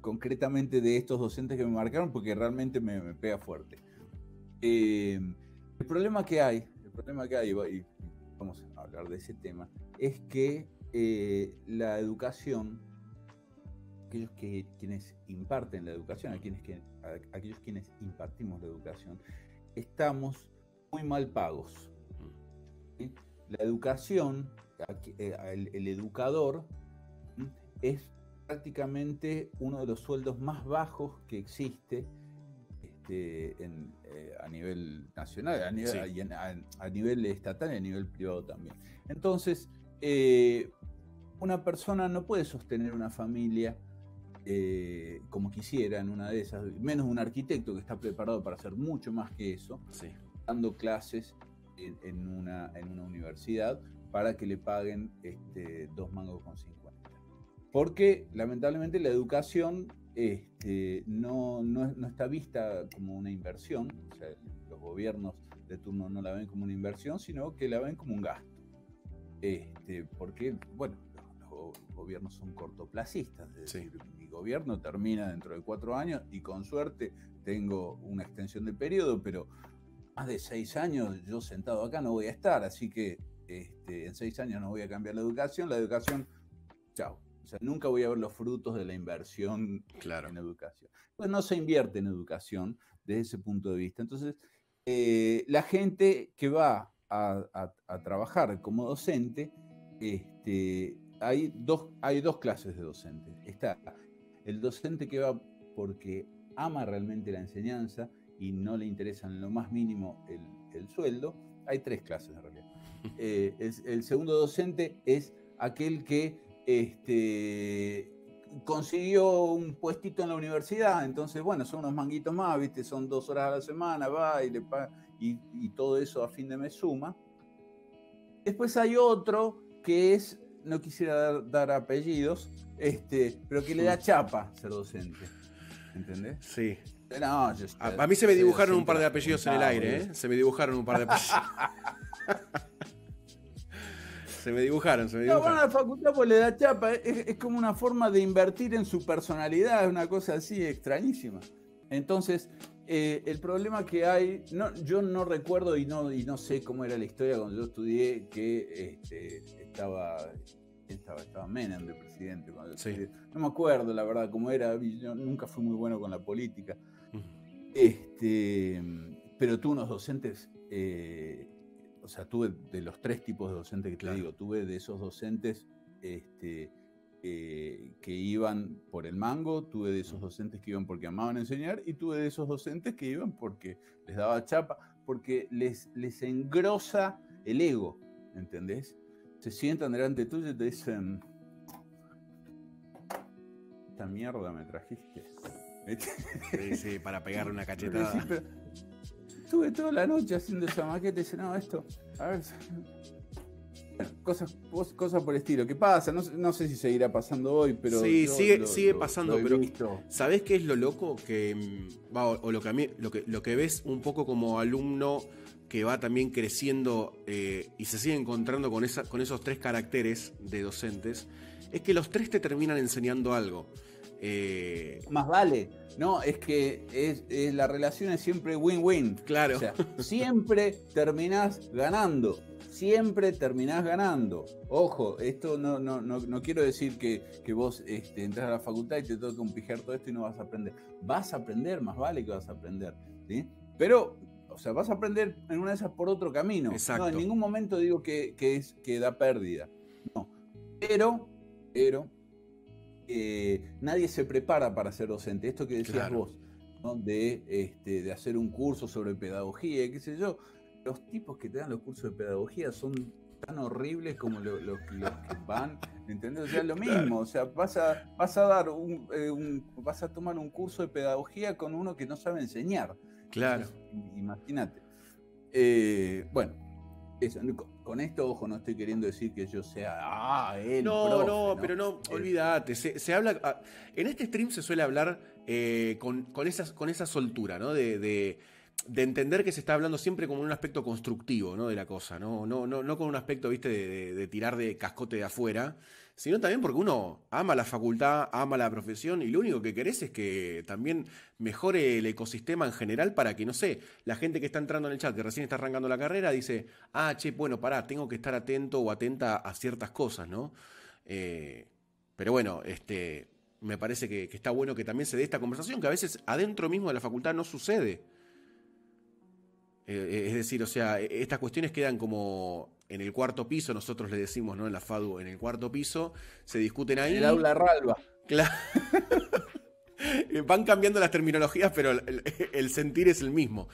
concretamente de estos docentes que me marcaron, porque realmente me, pega fuerte. Eh, el problema que hay, el problema que hay, y vamos a hablar de ese tema, es que eh, la educación, aquellos que, quienes imparten la educación, que, aquellos quienes impartimos la educación, estamos muy mal pagos. La educación, eh, el, educador, es prácticamente uno de los sueldos más bajos que existe este, eh, a nivel nacional, a nivel, estatal y a nivel privado también. Entonces, eh, una persona no puede sostener una familia eh, como quisiera en una de esas, menos un arquitecto que está preparado para hacer mucho más que eso, dando clases en, una, en una universidad para que le paguen este, dos mangos con 50. Porque lamentablemente la educación este, no, no, está vista como una inversión, o sea, los gobiernos de turno no la ven como una inversión, sino que la ven como un gasto. Este, porque, bueno, los, gobiernos son cortoplacistas, es gobierno termina dentro de cuatro años y con suerte tengo una extensión de periodo, pero más de seis años yo sentado acá no voy a estar, así que este, en seis años no voy a cambiar la educación, la educación, chao. O sea, nunca voy a ver los frutos de la inversión en educación. Pues no se invierte en educación desde ese punto de vista. Entonces, eh, la gente que va a, a trabajar como docente, este, hay, dos, hay dos clases de docentes. Está el docente que va porque ama realmente la enseñanza y no le interesa en lo más mínimo el, sueldo, hay tres clases en realidad. Eh, el segundo docente es aquel que este, consiguió un puestito en la universidad, entonces, bueno, son unos manguitos más, ¿viste? Son dos horas a la semana, va y, le y, todo eso a fin de mes suma. Después hay otro que es, no quisiera dar, apellidos, este, pero que le da chapa ser docente. ¿Entendés? Sí. a, mí se me dibujaron un par de apellidos en el aire, ¿eh? Se me dibujaron un par de apellidos. Se me dibujaron, se me dibujaron. No, bueno, la facultad pues le da chapa, es, como una forma de invertir en su personalidad, es una cosa así extrañísima. Entonces, eh, el problema que hay, no, yo no recuerdo y no, y no sé cómo era la historia cuando yo estudié que este, estaba, estaba, estaba Menem de presidente. No me acuerdo, la verdad, cómo era, yo nunca fui muy bueno con la política. Este, pero tú unos docentes eh, o sea, tuve de los tres tipos de docentes que te digo, tuve de esos docentes este, eh, que iban por el mango, tuve de esos docentes que iban porque amaban enseñar y tuve de esos docentes que iban porque les daba chapa, porque les, les engrosa el ego, ¿entendés? Se sientan delante tuyo y te dicen, esta mierda me trajiste. Sí, sí, para pegarle una cachetada. Estuve toda la noche haciendo esa maqueta y dice, no, esto, a ver. cosas, cosas por el estilo. ¿Qué pasa? No, sé si seguirá pasando hoy, pero. Sí, sigue, sigue pasando, pero. ¿Sabés qué es lo loco? Que. Mm, o, lo que a mí, lo que, lo que ves un poco como alumno que va también creciendo eh, y se sigue encontrando con, esa, con esos tres caracteres de docentes, es que los tres te terminan enseñando algo. Eh, Más vale. No, es que es, la relación es siempre win-win. Claro. O sea, siempre terminás ganando. Siempre terminás ganando. Ojo, esto no, no, no, quiero decir que, vos este, entras a la facultad y te toca un pijar todo esto y no vas a aprender. Vas a aprender, más vale que vas a aprender. ¿sí? Pero, o sea, vas a aprender en una de esas por otro camino. Exacto. No, en ningún momento digo que, es, que da pérdida. No. Pero, pero, eh, nadie se prepara para ser docente. Esto que decías vos, de, este, de hacer un curso sobre pedagogía, qué sé yo. Los tipos que te dan los cursos de pedagogía son tan horribles como los, que van, ¿entendés? O sea, lo mismo, o sea, vas a, vas a dar eh, un, vas a tomar un curso de pedagogía con uno que no sabe enseñar. Claro. Imagínate. Eh, bueno, con esto, ojo, no estoy queriendo decir que yo sea, ah, él. No, no, pero no, olvídate. Se, habla, ah, en este stream se suele hablar eh, con, con, con esa soltura, ¿no? De, de, entender que se está hablando siempre como un aspecto constructivo, ¿no? De la cosa, ¿no? No, no, no con un aspecto, viste, de, tirar de cascote de afuera, sino también porque uno ama la facultad, ama la profesión y lo único que querés es que también mejore el ecosistema en general para que, no sé, la gente que está entrando en el chat, que recién está arrancando la carrera, dice, ah, che, bueno, pará, tengo que estar atento o atenta a ciertas cosas, ¿no? Eh, pero bueno, este, me parece que, está bueno que también se dé esta conversación, que a veces adentro mismo de la facultad no sucede. Eh, es decir, o sea, e, estas cuestiones quedan como en el cuarto piso, nosotros le decimos, ¿no? En la FADU, en el cuarto piso, se discuten ahí. el aula ralva. Claro. Van cambiando las terminologías, pero el, sentir es el mismo.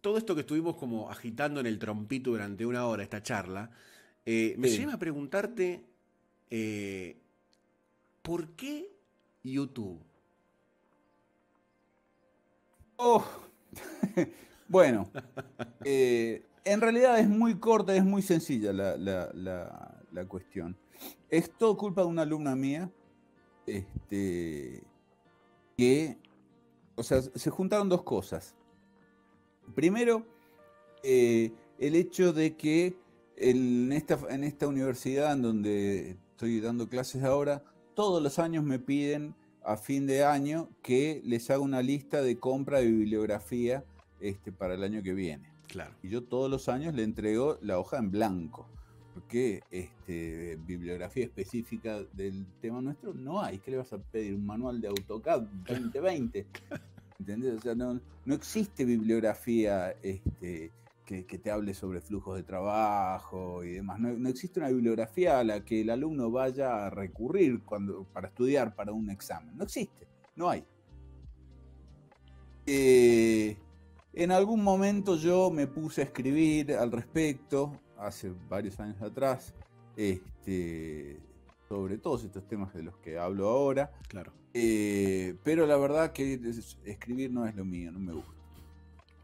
Todo esto que estuvimos como agitando en el trompito durante una hora, esta charla, eh, me lleva a preguntarte, eh, ¿por qué YouTube? Oh, bueno, eh, en realidad es muy corta, es muy sencilla la, cuestión. Es todo culpa de una alumna mía, este, que, o sea, se juntaron dos cosas. Primero, eh, el hecho de que en esta, en esta universidad en donde estoy dando clases ahora, todos los años me piden a fin de año que les haga una lista de compra de bibliografía este, para el año que viene. Y yo todos los años le entrego la hoja en blanco. Porque este, bibliografía específica del tema nuestro no hay. ¿Qué le vas a pedir? Un manual de AutoCAD 2020. ¿Entendés? O sea, no, existe bibliografía este, que, te hable sobre flujos de trabajo y demás. No, existe una bibliografía a la que el alumno vaya a recurrir cuando, para estudiar para un examen. No existe, no hay. Eh, en algún momento yo me puse a escribir al respecto, hace varios años atrás, este, sobre todos estos temas de los que hablo ahora. Claro. Eh, pero la verdad que escribir no es lo mío, no me gusta.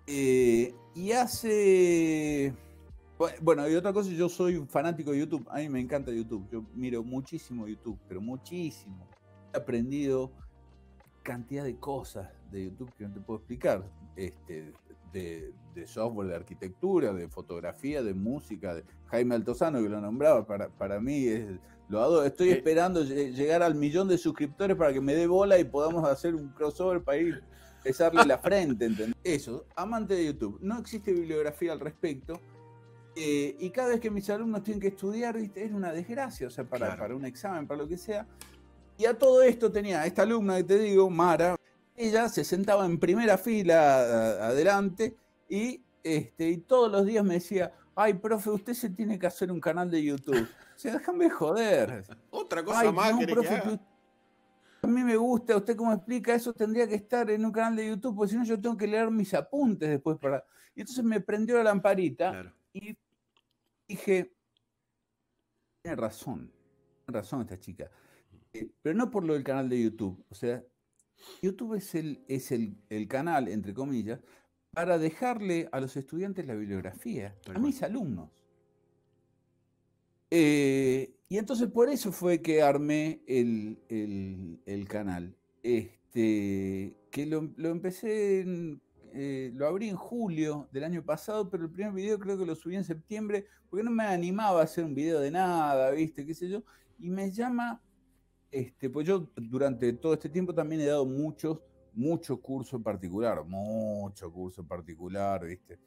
Eh, y hace. Bueno, y otra cosa, yo soy fanático de YouTube. A mí me encanta YouTube. Yo miro muchísimo YouTube, pero muchísimo. He aprendido cantidad de cosas de YouTube que no te puedo explicar. Este, de, software, de arquitectura, de fotografía, de música, de Jaime Altozano, que lo nombraba, para, para mí es, lo adoro. Estoy esperando llegar al millón de suscriptores para que me dé bola y podamos hacer un crossover para ir besarle la frente, ¿entendés? Eso, amante de YouTube. No existe bibliografía al respecto. Eh, y cada vez que mis alumnos tienen que estudiar, es una desgracia, o sea, para, para un examen, para lo que sea. Y a todo esto tenía esta alumna que te digo, Mara, ella se sentaba en primera fila adelante y, este, y todos los días me decía, ay, profe, usted se tiene que hacer un canal de YouTube. O sea, déjame joder. Otra cosa más que a mí me gusta, usted cómo explica eso, tendría que estar en un canal de YouTube, porque si no yo tengo que leer mis apuntes después para... Y entonces me prendió la lamparita y dije, tiene razón, tiene razón esta chica. Eh, pero no por lo del canal de YouTube. O sea, YouTube es el, es el, canal, entre comillas, para dejarle a los estudiantes la bibliografía, a mis alumnos. Eh, y entonces por eso fue que armé el, canal. Este, que lo, empecé, eh, lo abrí en julio del año pasado, pero el primer video creo que lo subí en septiembre, porque no me animaba a hacer un video de nada, ¿viste? ¿Qué sé yo? Y me llama este, pues yo durante todo este tiempo también he dado muchos, mucho curso en particular, mucho curso particular, ¿viste?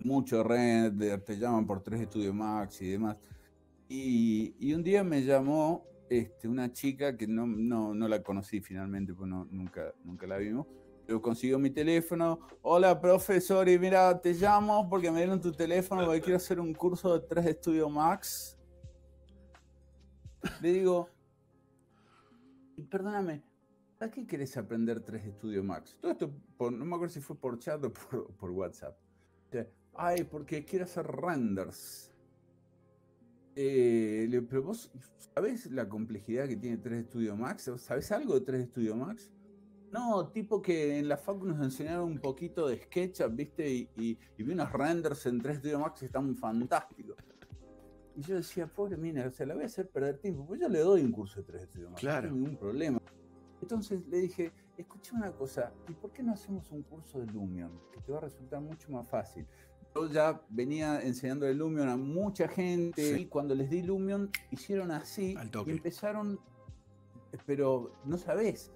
Mucho render, te llaman por tres estudios max y demás. Y, un día me llamó este, una chica que no, no, no la conocí finalmente, pues nunca, nunca la vimos, pero consiguió mi teléfono. Hola, profesor, y mira, te llamo porque me dieron tu teléfono porque quiero hacer un curso de tres estudios max. Le digo, perdóname, ¿para qué querés aprender 3 Studio Max? Todo esto, no me acuerdo si fue por chat o por, WhatsApp. Ay, porque quiero hacer renders. Eh, pero vos, ¿sabés la complejidad que tiene 3 Studio Max? ¿Sabés algo de 3 Studio Max? No, tipo que en la facu nos enseñaron un poquito de SketchUp, ¿viste? Y, y, vi unos renders en 3 Studio Max que están fantásticos. Y yo decía, pobre mina, o sea, la voy a hacer perder tiempo, pues yo le doy un curso de tres idiomas, claro. no hay ningún problema. Entonces le dije, escuché una cosa, ¿y por qué no hacemos un curso de Lumion? Que te va a resultar mucho más fácil. Yo ya venía enseñando el Lumion a mucha gente y cuando les di Lumion hicieron así y empezaron, pero no sabés,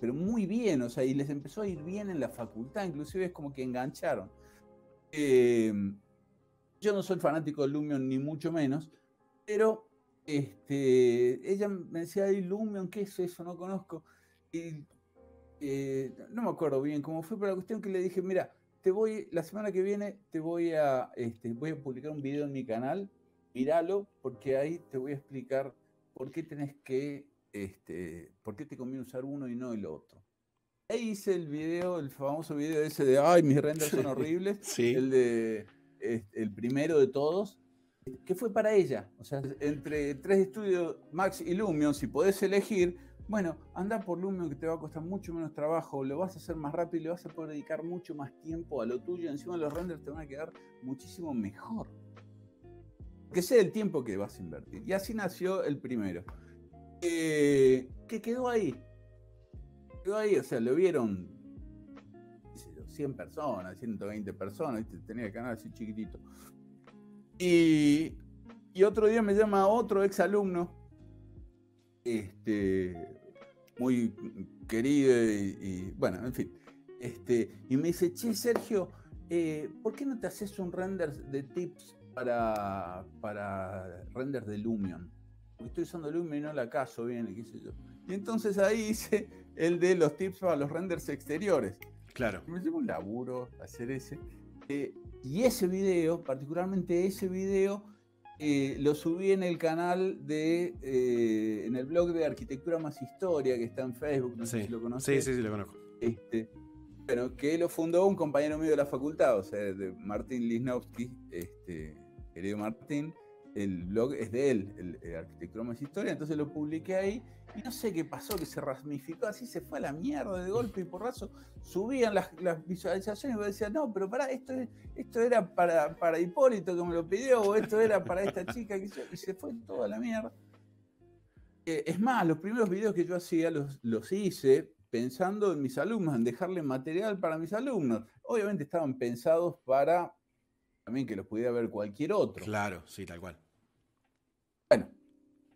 pero muy bien, o sea, y les empezó a ir bien en la facultad, inclusive es como que engancharon. Eh, yo no soy fanático de Lumion ni mucho menos, pero este, ella me decía, ¿y Lumion qué es eso? No conozco. Y eh, no me acuerdo bien cómo fue, pero la cuestión que le dije, mira, te voy, la semana que viene te voy a, este, voy a publicar un video en mi canal, míralo, porque ahí te voy a explicar por qué tenés que, este, por qué te conviene usar uno y no el otro. Ahí hice el video, el famoso video ese de, ay, mis renders son horribles, sí. el de el primero de todos, que fue para ella. O sea, entre tres estudios, Max y Lumion, si podés elegir, bueno, anda por Lumion que te va a costar mucho menos trabajo, lo vas a hacer más rápido y le vas a poder dedicar mucho más tiempo a lo tuyo. Encima los renders te van a quedar muchísimo mejor. Que sea el tiempo que vas a invertir. Y así nació el primero. Eh, que quedó ahí. Quedó ahí, o sea, lo vieron 100 personas, 120 personas, tenía el canal así chiquitito. Y, otro día me llama otro ex alumno, este, muy querido y, bueno, en fin, este, y me dice, che, Sergio, eh, ¿por qué no te haces un render de tips para, para render de Lumion? Porque estoy usando Lumion y no la caso bien, qué sé yo. Y entonces ahí hice el de los tips para los renders exteriores. Claro. Me llevo un laburo hacer ese. Eh, y ese video, particularmente ese video, eh, lo subí en el canal de, eh, en el blog de Arquitectura Más Historia, que está en Facebook, no sé si lo conoces. Sí, sí, sí, lo conozco. Este, bueno, que lo fundó un compañero mío de la facultad, o sea, de Martín Lisnowski, este, querido Martín, el blog es de él, el, Arquitectura más Historia, entonces lo publiqué ahí y no sé qué pasó, que se ramificó, así se fue a la mierda de golpe y porrazo. Subían las, visualizaciones y me decían, no, pero pará, esto, esto era para, para Hipólito que me lo pidió, o esto era para esta chica, que y se fue toda la mierda. Eh, es más, los primeros videos que yo hacía los, los hice pensando en mis alumnos, en dejarle material para mis alumnos. Obviamente estaban pensados para también que los pudiera ver cualquier otro. Claro, sí, tal cual. Bueno,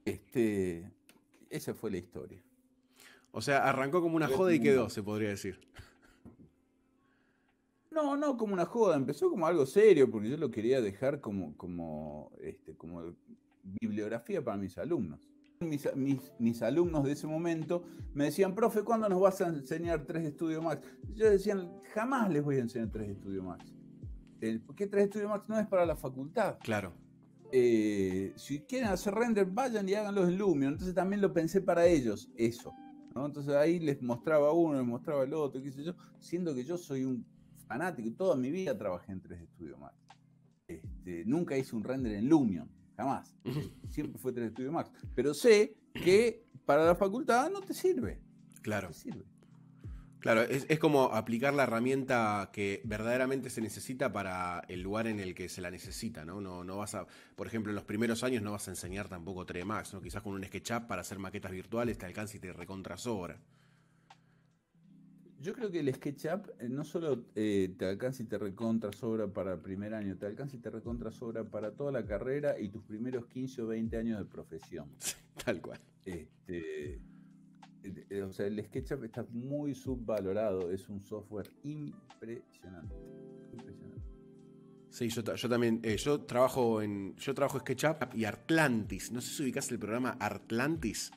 este, esa fue la historia. O sea, arrancó como una joda y quedó, se podría decir. No, no como una joda, empezó como algo serio, porque yo lo quería dejar como, como, este, como bibliografía para mis alumnos. Mis, mis, alumnos de ese momento me decían, profe, ¿cuándo nos vas a enseñar tres estudios Max? Yo decía, jamás les voy a enseñar tres estudios Max. ¿Por qué tres estudios Max no es para la facultad? Claro. Eh, si quieren hacer render, vayan y háganlo en Lumion. Entonces también lo pensé para ellos, eso. Entonces ahí les mostraba uno, les mostraba el otro, qué sé yo, siendo que yo soy un fanático y toda mi vida trabajé en tres estudios Max. Este, nunca hice un render en Lumion, jamás. Siempre fue tres estudios Max. Pero sé que para la facultad no te sirve. Claro. No te sirve. Claro, es, como aplicar la herramienta que verdaderamente se necesita para el lugar en el que se la necesita, ¿no? No, no vas a, por ejemplo, en los primeros años no vas a enseñar tampoco 3 Max, ¿no? Quizás con un SketchUp para hacer maquetas virtuales te alcanza y te recontra sobra. Yo creo que el SketchUp eh, no solo eh, te alcanza y te recontra sobra para el primer año, te alcanza y te recontra sobra para toda la carrera y tus primeros 15 o 20 años de profesión. Tal cual. Este, o sea, el SketchUp está muy subvalorado, es un software impresionante. impresionante. Sí, yo, también, eh, yo trabajo en, yo trabajo SketchUp y Artlantis. No sé si ubicas el programa Artlantis.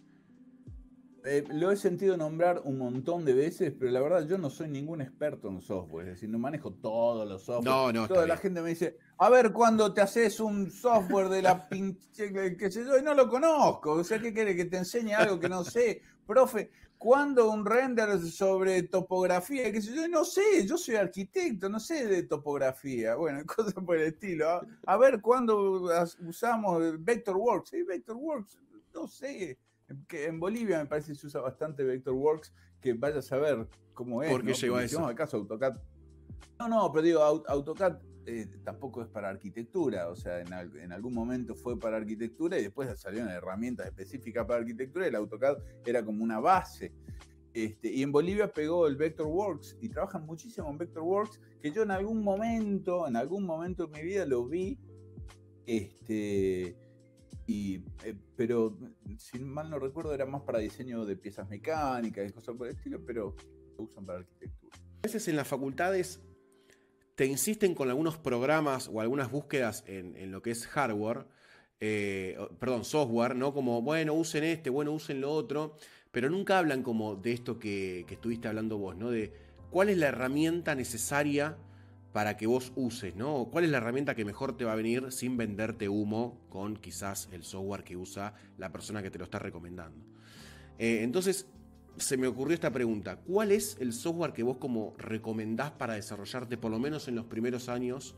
Eh, lo he sentido nombrar un montón de veces, pero la verdad yo no soy ningún experto en software, es decir, no manejo todos los software. No, no, Toda la gente me dice, a ver cuándo te haces un software de la pinche, qué sé yo, y no lo conozco. O sea, ¿qué quiere que te enseñe algo que no sé? Profe, ¿cuándo un render sobre topografía? ¿Qué sé yo? No sé, yo soy arquitecto, no sé de topografía. Bueno, cosas por el estilo. A, ver cuándo usamos Vectorworks. ¿Sí? Vectorworks, no sé que en Bolivia me parece que se usa bastante Vectorworks, que vaya a saber cómo es. ¿Por qué llegó a eso? acaso AutoCAD. No, no, pero digo, AutoCAD eh, tampoco es para arquitectura, o sea, en, algún momento fue para arquitectura y después salieron herramientas específicas para arquitectura el AutoCAD era como una base. Este, y en Bolivia pegó el Vectorworks y trabajan muchísimo en Vectorworks, que yo en algún momento, en algún momento de mi vida lo vi, este, y, eh, pero si mal no recuerdo era más para diseño de piezas mecánicas y cosas por el estilo, pero lo usan para arquitectura. A veces en las facultades te insisten con algunos programas o algunas búsquedas en, lo que es hardware, eh, perdón, software, ¿no? Como, bueno, usen este, bueno, usen lo otro, pero nunca hablan como de esto que, estuviste hablando vos, ¿no? De cuál es la herramienta necesaria para que vos uses, ¿no? ¿Cuál es la herramienta que mejor te va a venir sin venderte humo con quizás el software que usa la persona que te lo está recomendando? Eh, entonces, se me ocurrió esta pregunta. ¿Cuál es el software que vos como recomendás para desarrollarte, por lo menos en los primeros años,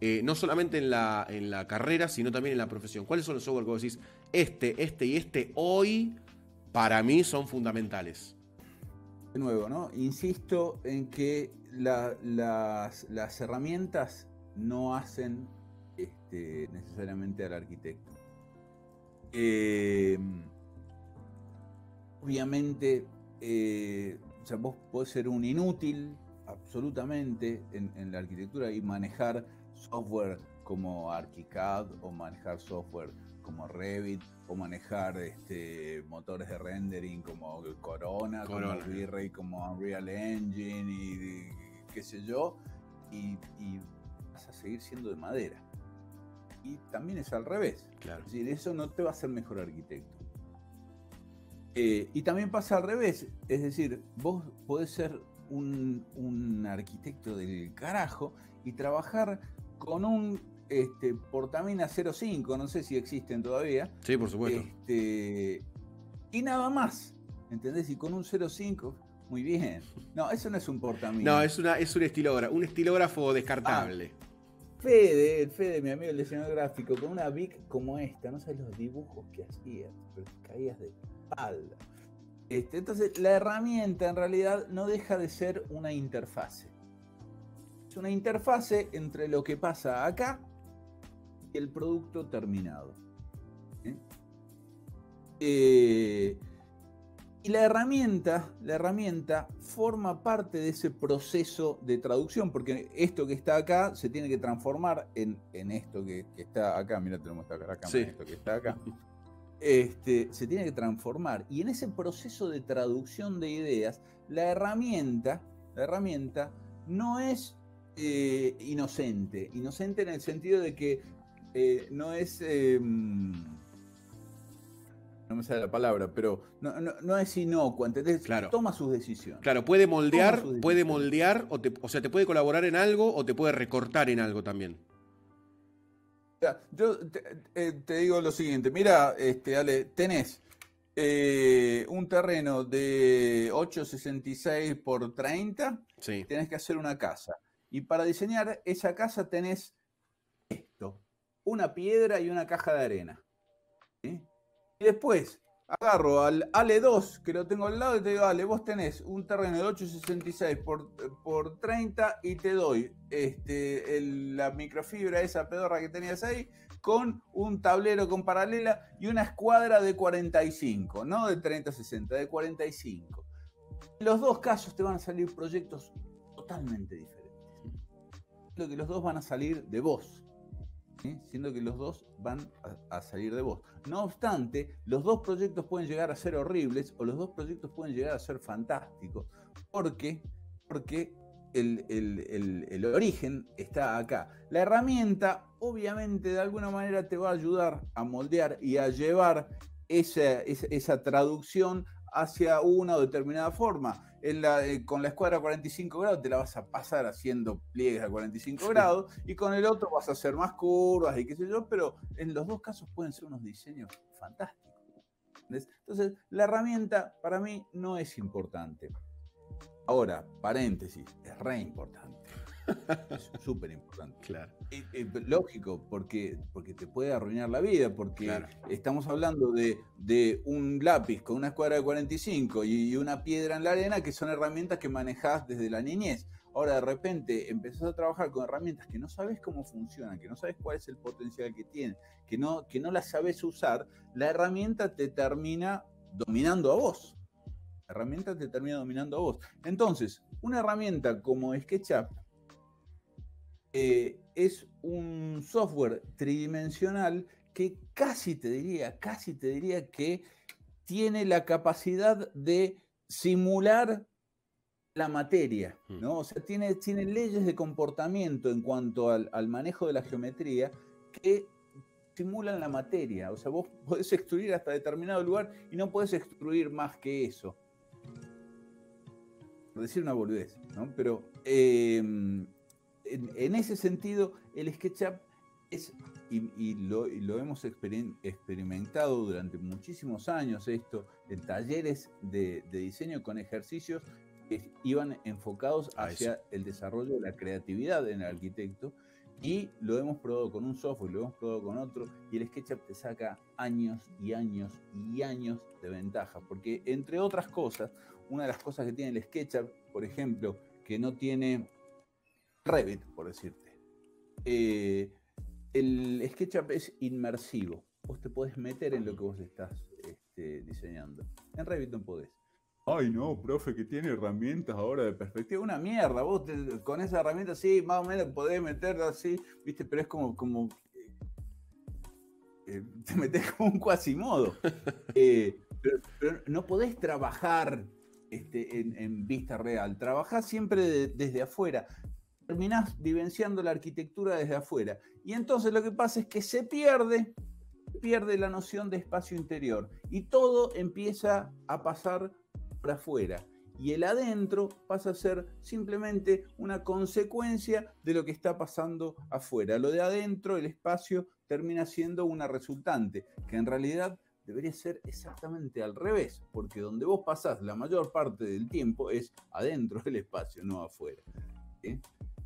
eh, no solamente en la, en la carrera, sino también en la profesión? ¿Cuáles son los software que vos decís, este, este y este hoy, para mí son fundamentales? De nuevo, ¿no? Insisto en que las, herramientas no hacen este, necesariamente al arquitecto. Eh, obviamente, eh, vos podés ser un inútil absolutamente en, la arquitectura y manejar software como ArchiCAD o manejar software como Revit o manejar este, motores de rendering como Corona, Corona. como V-Ray, como Unreal Engine y qué sé yo, y, vas a seguir siendo de madera. Y también es al revés. Claro. Es decir, eso no te va a hacer mejor arquitecto. Eh, y también pasa al revés, es decir, vos podés ser un, arquitecto del carajo y trabajar con un este, Portamina 05, no sé si existen todavía. Sí, por supuesto. Este, y nada más, ¿entendés? Y con un 05 muy bien. No, eso no es un portamina. No, es, una, es un estilógrafo, un estilógrafo descartable. Ah, Fede, el Fede, mi amigo el diseñador gráfico, con una Vic como esta, no sabes los dibujos que hacía, pero caías de espalda. Este, entonces, la herramienta en realidad no deja de ser una interfase. Es una interfase entre lo que pasa acá y el producto terminado. ¿eh? Eh, y la herramienta, la herramienta forma parte de ese proceso de traducción, porque esto que está acá se tiene que transformar en, esto que, está acá. Mira, tenemos acá, acá esto que está acá. Este, se tiene que transformar. Y en ese proceso de traducción de ideas, la herramienta, la herramienta no es eh, inocente. Inocente en el sentido de que eh, no es. Em, no me sale la palabra, pero no, es inocua, ¿entendés? Claro. Toma sus decisiones. Claro, puede moldear, puede moldear, o, o sea, te puede colaborar en algo o te puede recortar en algo también. Yo eh, te, digo lo siguiente, mira, este, Ale, tenés eh, un terreno de 8,66 por 30, sí. tenés que hacer una casa. Y para diseñar esa casa tenés esto, una piedra y una caja de arena. Y después agarro al Ale2, que lo tengo al lado, y te digo, Ale, vos tenés un terreno de 8,66 por, por 30 y te doy este, la microfibra, esa pedorra que tenías ahí, con un tablero con paralela y una escuadra de 45, no de 30-60, de 45. En los dos casos te van a salir proyectos totalmente diferentes. Lo que los dos van a salir de vos siendo que los dos van a, salir de vos. No obstante, los dos proyectos pueden llegar a ser horribles o los dos proyectos pueden llegar a ser fantásticos, porque, porque el, origen está acá. La herramienta, obviamente, de alguna manera te va a ayudar a moldear y a llevar esa, esa traducción hacia una determinada forma eh, con la escuadra a 45 grados te la vas a pasar haciendo pliegues a 45 grados y con el otro vas a hacer más curvas y qué sé yo, pero en los dos casos pueden ser unos diseños fantásticos. Entonces, la herramienta para mí no es importante. Ahora, paréntesis, es re importante. Es súper importante. Claro. lógico, porque, porque te puede arruinar la vida, porque estamos hablando de, de, un lápiz con una escuadra de 45 y una piedra en la arena, que son herramientas que manejas desde la niñez. Ahora de repente empezás a trabajar con herramientas que no sabes cómo funcionan, que no sabes cuál es el potencial que tienen, que no, que no las sabes usar, la herramienta te termina dominando a vos. La herramienta te termina dominando a vos. Entonces, una herramienta como SketchUp eh, es un software tridimensional que casi te diría, casi te diría que tiene la capacidad de simular la materia, hmm. ¿no? O sea, tiene, tiene leyes de comportamiento en cuanto al, manejo de la geometría que simulan la materia. O sea, vos podés extruir hasta determinado lugar y no podés extruir más que eso. Por decir una boludez, ¿no? Pero em, en, ese sentido, el SketchUp es, y, lo, hemos experimentado durante muchísimos años esto, en talleres de, diseño con ejercicios que iban enfocados hacia el desarrollo de la creatividad en el arquitecto. Y lo hemos probado con un software, lo hemos probado con otro, y el SketchUp te saca años y años y años de ventaja. Porque, entre otras cosas, una de las cosas que tiene el SketchUp, por ejemplo, que no tiene Revit, por decirte. Eh, el SketchUp es inmersivo. Vos te podés meter en lo que vos estás este, diseñando. En Revit no podés. Ay, no, profe, que tiene herramientas ahora de perspectiva. Una mierda, vos con esa herramienta sí, más o menos podés meterla así, ¿viste? Pero es como, como eh, te metes como un cuasimodo. Eh, pero, no podés trabajar este, en, vista real. Trabajás siempre desde afuera terminás vivenciando la arquitectura desde afuera. Y entonces lo que pasa es que se pierde, pierde la noción de espacio interior y todo empieza a pasar por afuera. Y el adentro pasa a ser simplemente una consecuencia de lo que está pasando afuera. Lo de adentro, el espacio, termina siendo una resultante, que en realidad debería ser exactamente al revés, porque donde vos pasás la mayor parte del tiempo es adentro del espacio, no afuera.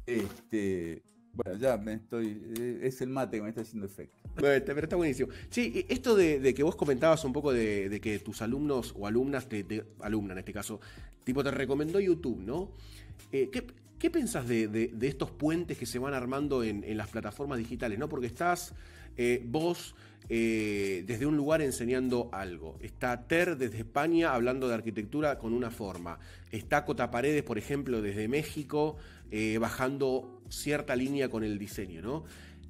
Este, Bueno, ya me estoy. Eh, es el mate que me está haciendo efecto. Pero está buenísimo. Sí, esto de, que vos comentabas un poco de, que tus alumnos o alumnas, te, alumna en este caso, tipo te recomendó YouTube, ¿no? Eh, ¿qué, ¿Qué pensás de, estos puentes que se van armando en, las plataformas digitales? ¿no? Porque estás eh, vos eh, desde un lugar enseñando algo. Está Ter desde España hablando de arquitectura con una forma. Está Cota Paredes, por ejemplo, desde México, eh, bajando cierta línea con el diseño. ¿no?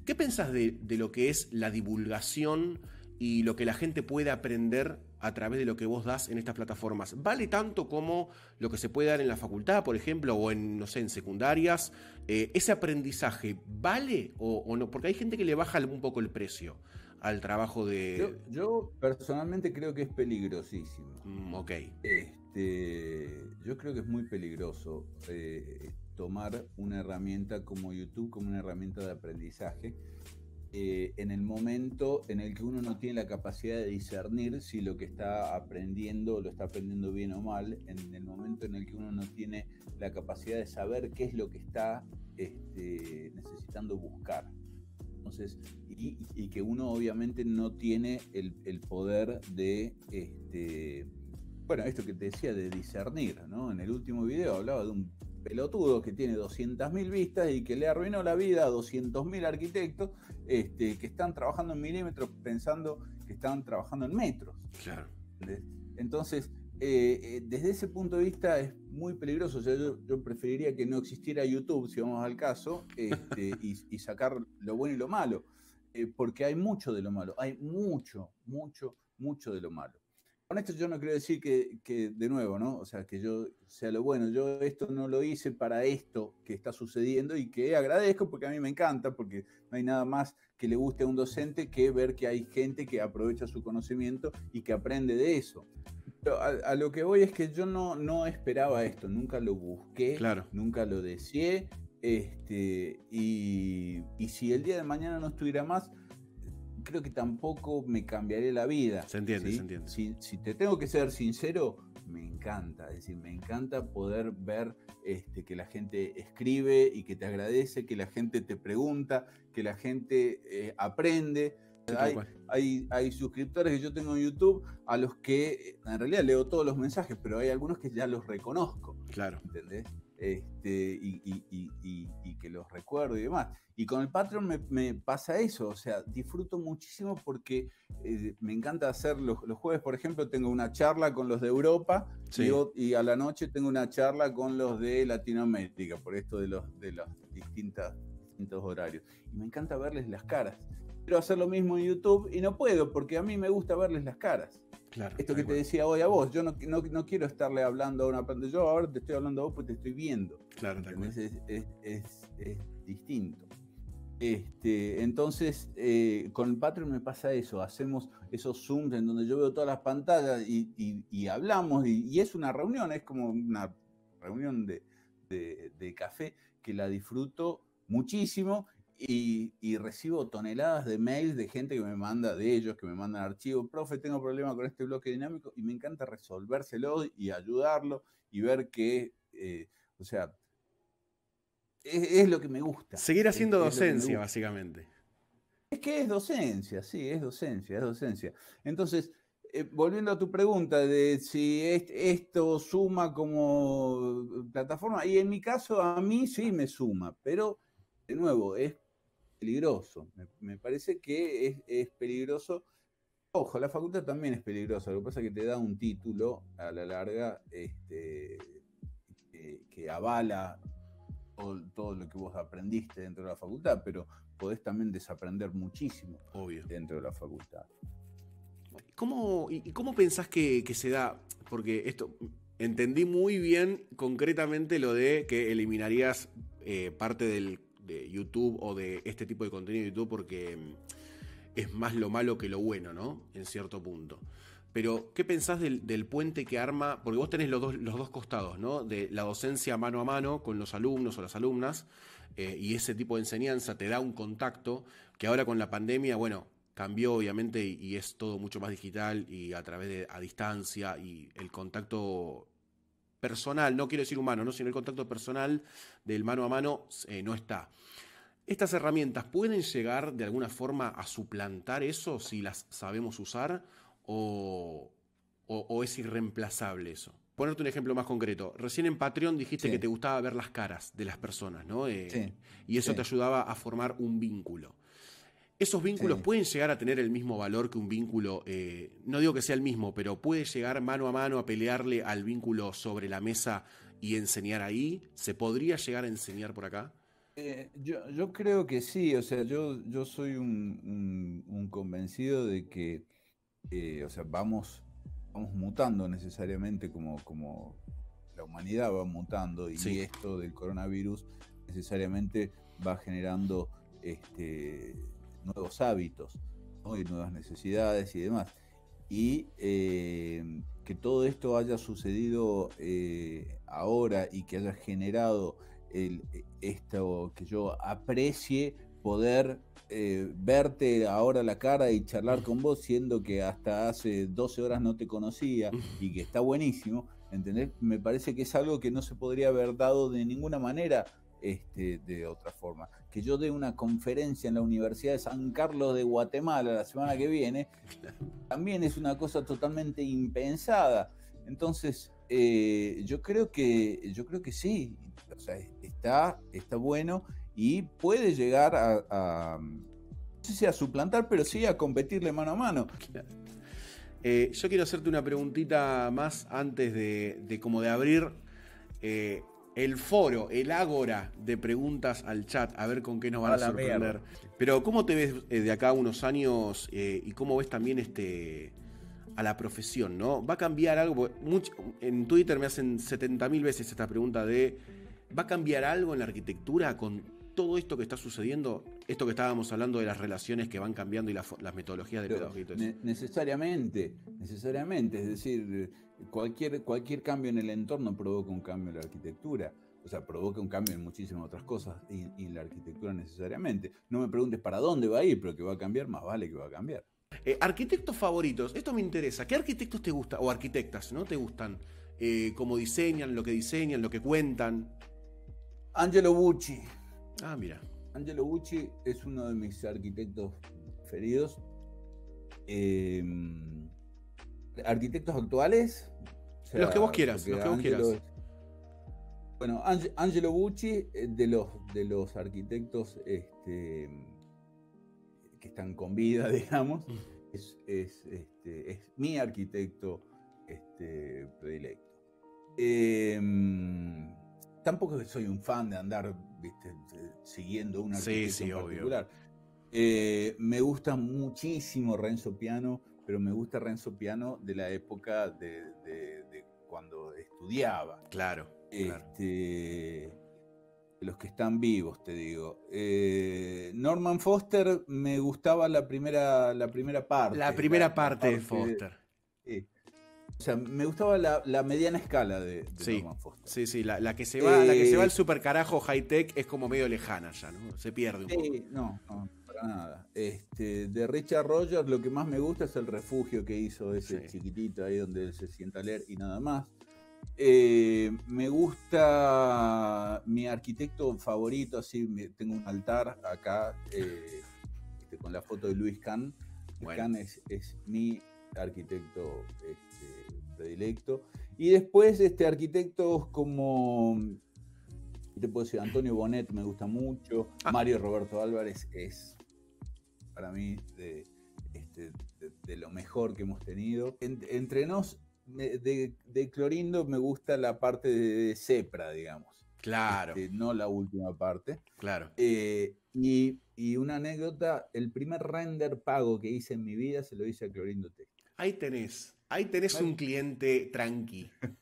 ¿Qué pensás de, lo que es la divulgación y lo que la gente puede aprender a través de lo que vos das en estas plataformas. ¿Vale tanto como lo que se puede dar en la facultad, por ejemplo, o en, no sé, en secundarias? Eh, ¿Ese aprendizaje vale o, no? Porque hay gente que le baja un poco el precio al trabajo de... Yo, personalmente creo que es peligrosísimo. Mm, ok. Este, yo creo que es muy peligroso eh, tomar una herramienta como YouTube como una herramienta de aprendizaje eh, en el momento en el que uno no tiene la capacidad de discernir si lo que está aprendiendo lo está aprendiendo bien o mal, en el momento en el que uno no tiene la capacidad de saber qué es lo que está este, necesitando buscar. Entonces, y, que uno obviamente no tiene el, poder de, este, bueno, esto que te decía, de discernir, ¿no? En el último video hablaba de un pelotudo que tiene 200.000 vistas y que le arruinó la vida a 200.000 arquitectos este, que están trabajando en milímetros pensando que están trabajando en metros. Claro. Entonces, eh, eh, desde ese punto de vista es muy peligroso. yo, preferiría que no existiera YouTube, si vamos al caso, este, y, sacar lo bueno y lo malo, eh, porque hay mucho de lo malo, hay mucho, mucho, mucho de lo malo. Con esto yo no quiero decir que, de nuevo, ¿no? O sea, que yo sea lo bueno. Yo esto no lo hice para esto que está sucediendo y que agradezco porque a mí me encanta, porque no hay nada más que le guste a un docente que ver que hay gente que aprovecha su conocimiento y que aprende de eso. A, lo que voy es que yo no, no esperaba esto, nunca lo busqué, nunca lo deseé. Este, y, y si el día de mañana no estuviera más, creo que tampoco me cambiaré la vida. Se entiende, se entiende. Si, te tengo que ser sincero, me encanta. Es decir, me encanta poder ver este, que la gente escribe y que te agradece, que la gente te pregunta, que la gente eh, aprende. Hay, hay, suscriptores que yo tengo en YouTube a los que en realidad leo todos los mensajes, pero hay algunos que ya los reconozco. Claro. ¿Entendés? Este, y, que los recuerdo y demás. Y con el Patreon me, pasa eso, o sea, disfruto muchísimo porque eh, me encanta hacer los, jueves, por ejemplo, tengo una charla con los de Europa y, a la noche tengo una charla con los de Latinoamérica, por esto de los, de los distintos horarios. Y me encanta verles las caras. Quiero hacer lo mismo en YouTube y no puedo porque a mí me gusta verles las caras. Esto que te decía hoy a vos, yo no, no, quiero estarle hablando a una pantalla, yo ahora te estoy hablando a vos porque te estoy viendo. Claro, es, es, distinto. Este, entonces, eh, con el Patreon me pasa eso, hacemos esos Zooms en donde yo veo todas las pantallas y, hablamos, y, es una reunión, es como una reunión de, de café que la disfruto muchísimo y, recibo toneladas de mails de gente que me manda, de ellos, que me mandan archivos, profe, tengo problema con este bloque dinámico y me encanta resolvérselo y ayudarlo y ver que, eh, o sea, es, lo que me gusta. Seguir haciendo docencia, básicamente. Es que es docencia, sí, es docencia, es docencia. Entonces, eh, volviendo a tu pregunta de si esto suma como plataforma, y en mi caso a mí sí me suma, pero de nuevo, es peligroso. Me, parece que es, peligroso. Ojo, la facultad también es peligrosa. Lo que pasa es que te da un título a la larga este, que, avala todo, lo que vos aprendiste dentro de la facultad, pero podés también desaprender muchísimo Obvio. dentro de la facultad. ¿Cómo, ¿Y cómo pensás que, que se da? Porque esto, entendí muy bien concretamente lo de que eliminarías eh, parte del de YouTube o de este tipo de contenido de YouTube porque mm, es más lo malo que lo bueno, ¿no? En cierto punto. Pero, ¿qué pensás del, puente que arma? Porque vos tenés los dos, los dos costados, ¿no? De la docencia mano a mano con los alumnos o las alumnas, eh, y ese tipo de enseñanza te da un contacto que ahora con la pandemia, bueno, cambió obviamente y, y es todo mucho más digital y a través de a distancia y el contacto personal, no quiero decir humano, ¿no? sino el contacto personal del mano a mano eh, no está. ¿Estas herramientas pueden llegar de alguna forma a suplantar eso si las sabemos usar o, es irreemplazable eso? Ponerte un ejemplo más concreto. Recién en Patreon dijiste que te gustaba ver las caras de las personas, ¿no? Eh, y eso te ayudaba a formar un vínculo. ¿Esos vínculos pueden llegar a tener el mismo valor que un vínculo, eh, no digo que sea el mismo, pero puede llegar mano a mano a pelearle al vínculo sobre la mesa y enseñar ahí? ¿Se podría llegar a enseñar por acá? Eh, yo, creo que sí, o sea, yo, yo soy un, convencido de que, eh, o sea, vamos, vamos mutando necesariamente como, como la humanidad va mutando y esto del coronavirus necesariamente va generando este, nuevos hábitos y nuevas necesidades y demás. Y eh, que todo esto haya sucedido ahora y que haya generado esto que yo aprecie poder eh, verte ahora la cara y charlar con vos, siendo que hasta hace 12 horas no te conocía y que está buenísimo, ¿entendés? Me parece que es algo que no se podría haber dado de ninguna manera este, de otra forma. Que yo dé una conferencia en la Universidad de San Carlos de Guatemala la semana que viene, también es una cosa totalmente impensada. Entonces, eh, yo creo que yo creo que sí, o sea, está, está bueno y puede llegar a, no sé si a suplantar, pero sí a competirle mano a mano. Eh, yo quiero hacerte una preguntita más antes de, como de abrir eh, el foro, el ágora de preguntas al chat, a ver con qué nos van a, sorprender. Pero ¿cómo te ves de acá unos años y cómo ves también este a la profesión, ¿no? ¿Va a cambiar algo? en Twitter me hacen 70.000 veces esta pregunta de, ¿va a cambiar algo en la arquitectura con todo esto que está sucediendo? Esto que estábamos hablando de las relaciones que van cambiando y las metodologías de pedagogía. necesariamente, necesariamente, es decir, cualquier, cualquier cambio en el entorno provoca un cambio en la arquitectura. O sea, provoca un cambio en muchísimas otras cosas y, y la arquitectura necesariamente. No me preguntes para dónde va a ir, pero que va a cambiar, más vale que va a cambiar. Eh, arquitectos favoritos, esto me interesa. ¿Qué arquitectos te gustan? O arquitectas, ¿no? ¿Te gustan? Eh, ¿Cómo diseñan, lo que diseñan, lo que cuentan? Angelo Bucci. Ah, mira. Angelo Bucci es uno de mis arquitectos preferidos. Em, arquitectos actuales. los que vos quieras, los que vos quieras. Bueno, Angelo Bucci, eh, de los, de los arquitectos este, que están con vida, digamos, mm. es, este, es, mi arquitecto este, predilecto. Em, tampoco soy un fan de andar ¿viste? siguiendo un arquitecto en particular. Eh, me gusta muchísimo Renzo Piano, pero me gusta Renzo Piano de la época de, cuando estudiaba. Claro. Este, los que están vivos, te digo. Eh, Norman Foster me gustaba la primera, la primera parte. La primera parte, de Foster. O sea, me gustaba la, mediana escala de, Norman Foster. Sí, sí, la, que se va, la que se va al eh, super carajo high tech es como medio lejana ya, ¿no? Se pierde un poco. No, no, para nada. Este, de Richard Rogers lo que más me gusta es el refugio que hizo ese chiquitito ahí donde él se sienta a leer y nada más. Eh, me gusta mi arquitecto favorito, así tengo un altar acá eh, este, con la foto de Luis Kahn. Kahn es, mi arquitecto este, predilecto. Y después este, arquitectos como, te puedo decir, Antonio Bonet me gusta mucho, ah. Mario Roberto Álvarez es para mí de, este, lo mejor que hemos tenido. entre nos de, Clorindo me gusta la parte de, Cepra, digamos. Claro. Este, no la última parte. Claro. Eh, y, una anécdota, el primer render pago que hice en mi vida se lo hice a Clorindo Tech. Ahí tenés, ahí tenés un cliente tranqui.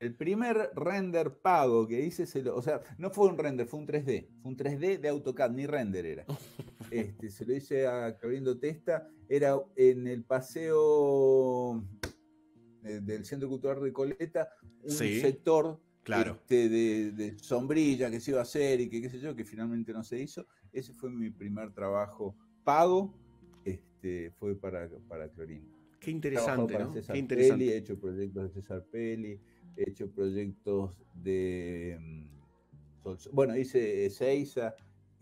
El primer render pago que hice, se lo, o sea, no fue un render, fue un 3D. Fue un 3D de AutoCAD, ni render era. Este, se lo hice a Clorindo Testa. Era en el paseo del Centro Cultural Recoleta, un sector claro. Este, de, sombrilla que se iba a hacer y que qué sé yo, que finalmente no se hizo. Ese fue mi primer trabajo pago, este, fue para, para Clorindo. Qué interesante, ¿no? César interesante. he hecho proyectos de César Pelli, he hecho proyectos de... Mm, bueno, hice Seiza,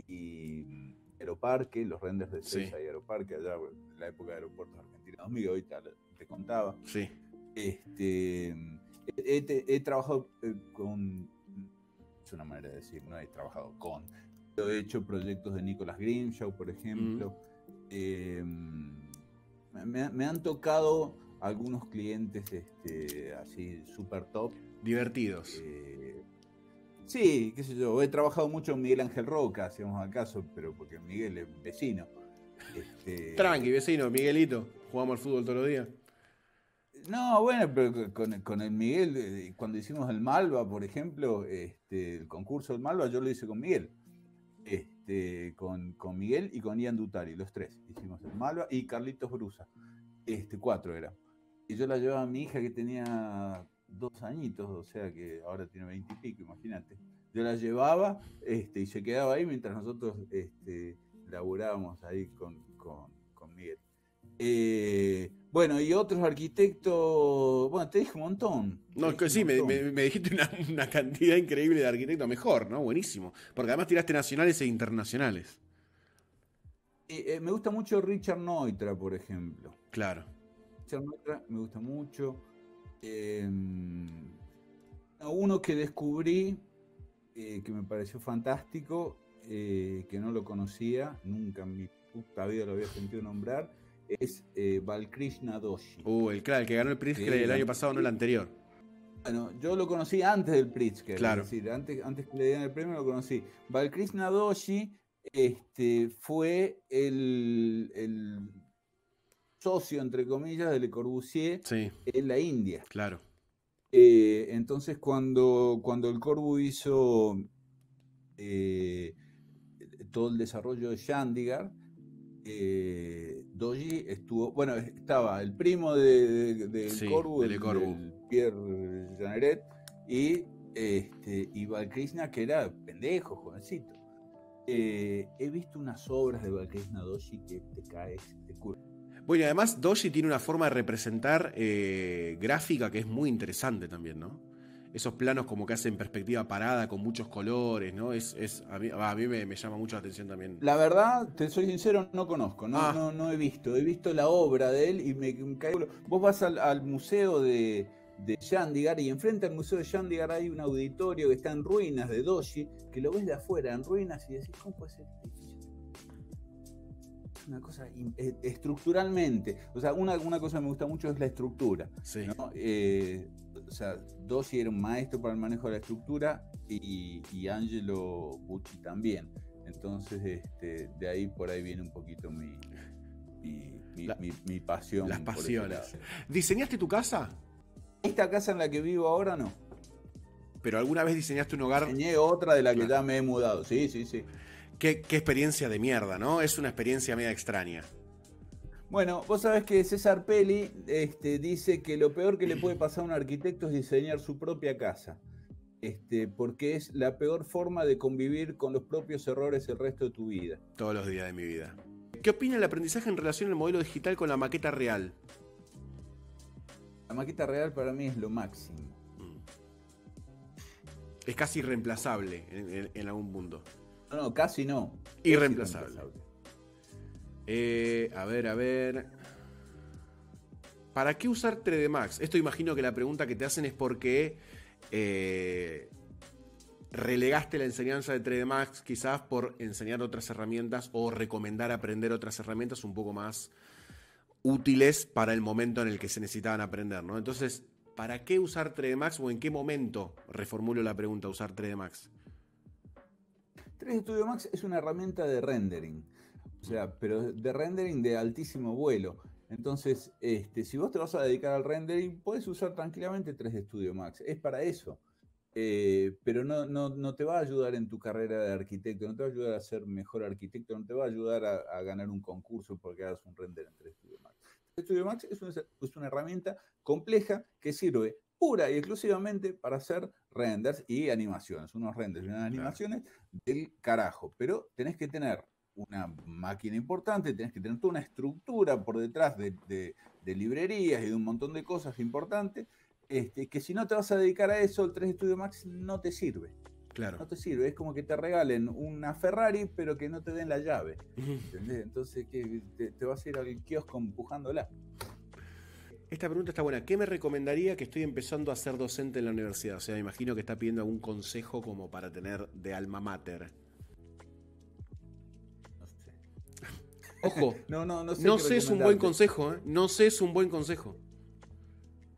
y Aeroparque, los renders de CESA y Aeroparque, allá en la época de Aeropuertos Argentina 2000, ahorita te contaba. Sí. Este, he, trabajado eh, con, es una manera de decir, no he trabajado con, he hecho proyectos de Nicolas Grimshaw, por ejemplo. Em, me, han tocado algunos clientes este, así super top. Divertidos. Eh, sí, qué sé yo. He trabajado mucho con Miguel Ángel Roca, si vamos al caso, pero porque Miguel es vecino. Este, Tranqui, vecino, Miguelito. Jugamos al fútbol todos los días. No, bueno, pero con, el Miguel, eh, cuando hicimos el Malva, por ejemplo, este, el concurso del Malva, yo lo hice con Miguel. Este, con, Miguel y con Ian Dutari, los tres. Hicimos el Malva y Carlitos Brusa. Este, cuatro era. Y yo la llevaba a mi hija que tenía dos añitos, o sea que ahora tiene veintipico, imagínate. Yo la llevaba este, y se quedaba ahí mientras nosotros este, laburábamos ahí con, con. Eh, bueno, y otros arquitectos, bueno, te dije un montón. No, que sí, me, dijiste una, cantidad increíble de arquitectos, mejor, ¿no? Buenísimo. Porque además tiraste nacionales e internacionales. Eh, eh, me gusta mucho Richard Neutra, por ejemplo. Claro. Richard Neutra me gusta mucho. Em, uno que descubrí, que me pareció fantástico, que no lo conocía, nunca en mi puta vida lo había sentido nombrar, es eh, Balkrishna Doshi. Uh, el, claro, el que ganó el Pritzker el año pasado, no el anterior. Bueno, yo lo conocí antes del Pritzker, claro. es decir, antes, antes que le dieran el premio lo conocí. Balkrishna Doshi este, fue el, socio, entre comillas, de Le Corbusier en la India. Claro. Eh, entonces, cuando, cuando el Corbu hizo eh, todo el desarrollo de Chandigarh, eh, Doji estuvo, bueno, estaba el primo de, de, Corbu, el, Pierre Janeret, y, este, y Balkrishna, que era pendejo, jovencito. Eh, he visto unas obras de Balkrishna Doji que te caes de culo. Bueno, y además Doji tiene una forma de representar eh, gráfica que es muy interesante también, ¿no? Esos planos como que hacen perspectiva parada con muchos colores, ¿no? Es, es a mí, a mí me, llama mucho la atención también. La verdad, te soy sincero, no conozco, no, ah. no, no he visto. He visto la obra de él y me, caigo. Vos vas al, museo de, de Chandigarh y enfrente al museo de Chandigarh hay un auditorio que está en ruinas de Doshi, que lo ves de afuera en ruinas y decís, ¿cómo puede ser una cosa eh, estructuralmente. O sea, una, una cosa que me gusta mucho es la estructura. Sí. Eh, o sea, Dossi era un maestro para el manejo de la estructura y, y Angelo Bucci también. Entonces, este, de ahí por ahí viene un poquito mi, mi, pasión. Las pasiones. ¿Diseñaste tu casa? Esta casa en la que vivo ahora no. ¿Pero alguna vez diseñaste un hogar? Diseñé otra de la que ya me he mudado, sí, sí, sí. Qué, qué experiencia de mierda, ¿no? Es una experiencia media extraña. Bueno, vos sabés que César Pelli este, dice que lo peor que le puede pasar a un arquitecto es diseñar su propia casa, este, porque es la peor forma de convivir con los propios errores el resto de tu vida. Todos los días de mi vida. ¿Qué opina el aprendizaje en relación al modelo digital con la maqueta real? La maqueta real para mí es lo máximo. Mm. Es casi irreemplazable en, algún punto. No, no, casi no. irreemplazable. Eh, a ver, a ver. ¿Para qué usar 3D Max? Esto imagino que la pregunta que te hacen es porque eh, relegaste la enseñanza de 3D Max quizás por enseñar otras herramientas o recomendar aprender otras herramientas un poco más útiles para el momento en el que se necesitaban aprender, ¿no? Entonces, ¿para qué usar 3D Max o en qué momento, reformulo la pregunta, usar 3D Max? 3D Studio Max es una herramienta de rendering o sea, pero de rendering de altísimo vuelo. Entonces, este, si vos te vas a dedicar al rendering, puedes usar tranquilamente 3D Studio Max. Es para eso. Eh, pero no, no, te va a ayudar en tu carrera de arquitecto, no te va a ayudar a ser mejor arquitecto, no te va a ayudar a, ganar un concurso porque hagas un render en 3D Studio Max. 3D Studio Max es una, es una herramienta compleja que sirve pura y exclusivamente para hacer renders y animaciones, unos renders y unas animaciones del carajo. Pero tenés que tener una máquina importante, tenés que tener toda una estructura por detrás de, librerías y de un montón de cosas importantes, este, que si no te vas a dedicar a eso, el 3 Studio Max no te sirve. no te sirve. Es como que te regalen una Ferrari, pero que no te den la llave. Entonces que te, vas a ir al kiosco empujándola. Esta pregunta está buena. ¿Qué me recomendaría que estoy empezando a ser docente en la universidad? O sea, me imagino que está pidiendo algún consejo como para tener de alma mater. Ojo. no, no, no sé. No sé es un buen consejo, ¿eh? No sé es un buen consejo.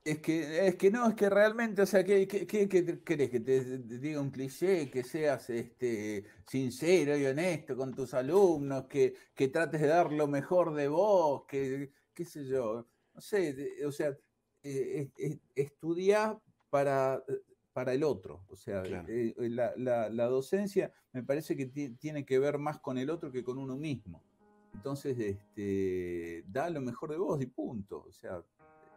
Es que, es que no, es que realmente, o sea, ¿qué, qué, querés? ¿Que te, diga un cliché? ¿Que seas este, sincero y honesto con tus alumnos? ¿Que, que trates de dar lo mejor de vos? Que, qué sé yo, no sé, o sea, eh, estudia para, para el otro. O sea, eh, la, la, la, docencia me parece que tiene que ver más con el otro que con uno mismo. Entonces, este, da lo mejor de vos y punto. O sea,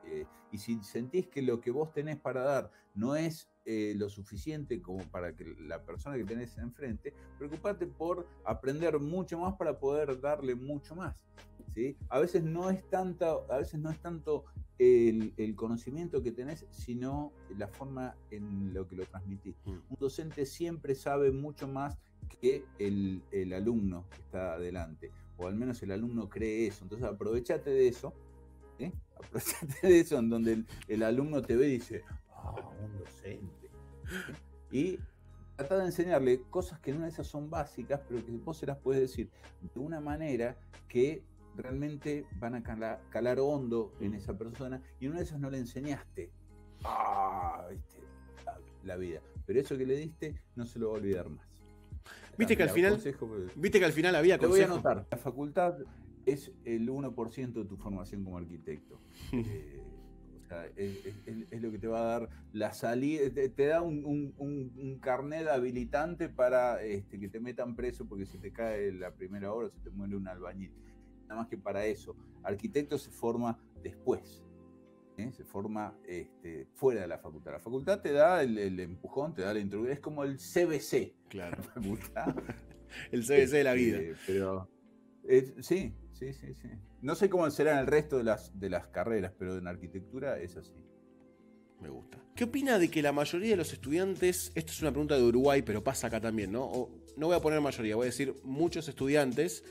eh, y si sentís que lo que vos tenés para dar no es eh, lo suficiente como para que la persona que tenés enfrente, preocupate por aprender mucho más para poder darle mucho más. ¿sí? A veces no es tanto, a veces no es tanto el, conocimiento que tenés, sino la forma en lo que lo transmitís. Mm. Un docente siempre sabe mucho más que el, el alumno que está adelante, o al menos el alumno cree eso. Entonces aprovechate de eso Aprovechate de eso, en donde el, alumno te ve y dice, ah, un docente. Y trata de enseñarle cosas que no esas son básicas, pero que vos se las puedes decir de una manera que realmente van a calar, hondo en esa persona y una de esas no le enseñaste. Ah, la, vida. Pero eso que le diste no se lo va a olvidar más. Viste que al final, viste que al final había Te voy a anotar. La facultad es el 1% de tu formación como arquitecto. Eh, o sea, es, lo que te va a dar la salida, te, da un, carnet habilitante para este, que te metan preso porque se te cae la primera hora, se te muere un albañil. Nada más que para eso. Arquitecto se forma después. ¿Eh? Se forma este, fuera de la facultad. La facultad te da el, empujón, te da la introducción. Es como el CBC. Claro. el CBC de la vida. Este, pero sí, Sí, sí, sí. No sé cómo será en el resto de las, de las carreras, pero en arquitectura es así. Me gusta. ¿Qué opina de que la mayoría de los estudiantes, esto es una pregunta de Uruguay, pero pasa acá también, ¿no? no voy a poner mayoría, voy a decir muchos estudiantes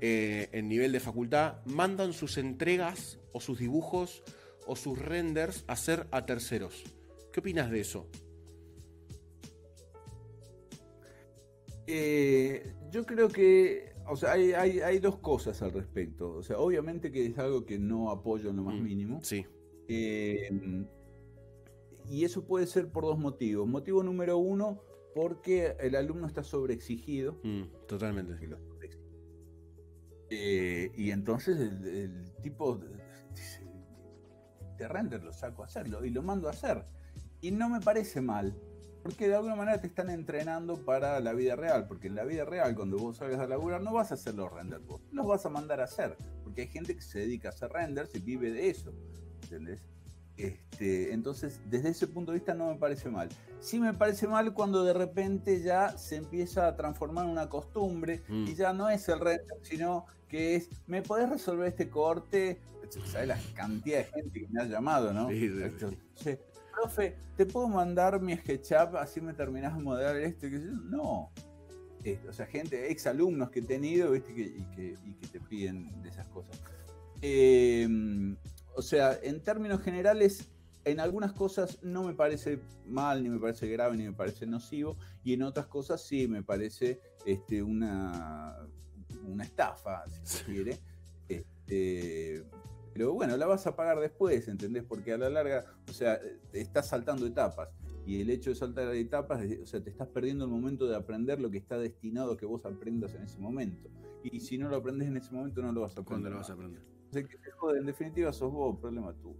eh, en nivel de facultad mandan sus entregas o sus dibujos o sus renders hacer a terceros. ¿Qué opinas de eso? Eh, yo creo que o sea, hay, dos cosas al respecto. O sea, obviamente que es algo que no apoyo en lo más mm, mínimo. Sí. Em, y eso puede ser por dos motivos. Motivo número uno, porque el alumno está sobreexigido. Mm, totalmente. Eh, y entonces el, tipo te render, lo saco a hacerlo y lo mando a hacer. Y no me parece mal. Porque de alguna manera te están entrenando para la vida real. Porque en la vida real, cuando vos salgas a laburar, no vas a hacer los renders vos. Los vas a mandar a hacer. Porque hay gente que se dedica a hacer renders y vive de eso. ¿Entendés? Este, entonces, desde ese punto de vista no me parece mal. Sí me parece mal cuando de repente ya se empieza a transformar en una costumbre mm. y ya no es el render, sino que es, ¿me podés resolver este corte? ¿Sabes la cantidad de gente que me ha llamado, no? Sí, sí profe, ¿te puedo mandar mi SketchUp así me terminás de modelar esto? No. o sea, gente, ex alumnos que he tenido, ¿viste? y, que, te piden de esas cosas. Em, o sea, en términos generales, en algunas cosas no me parece mal, ni me parece grave, ni me parece nocivo, y en otras cosas sí me parece este, una, una estafa, si se quiere. Este, pero bueno, la vas a pagar después, ¿entendés? Porque a la larga, o sea, estás saltando etapas. Y el hecho de saltar etapas, o sea, te estás perdiendo el momento de aprender lo que está destinado a que vos aprendas en ese momento. Y si no lo aprendes en ese momento, no lo vas a aprender. ¿Cuándo lo vas a aprender? O sea, que te jode, en definitiva, sos vos, problema tuyo.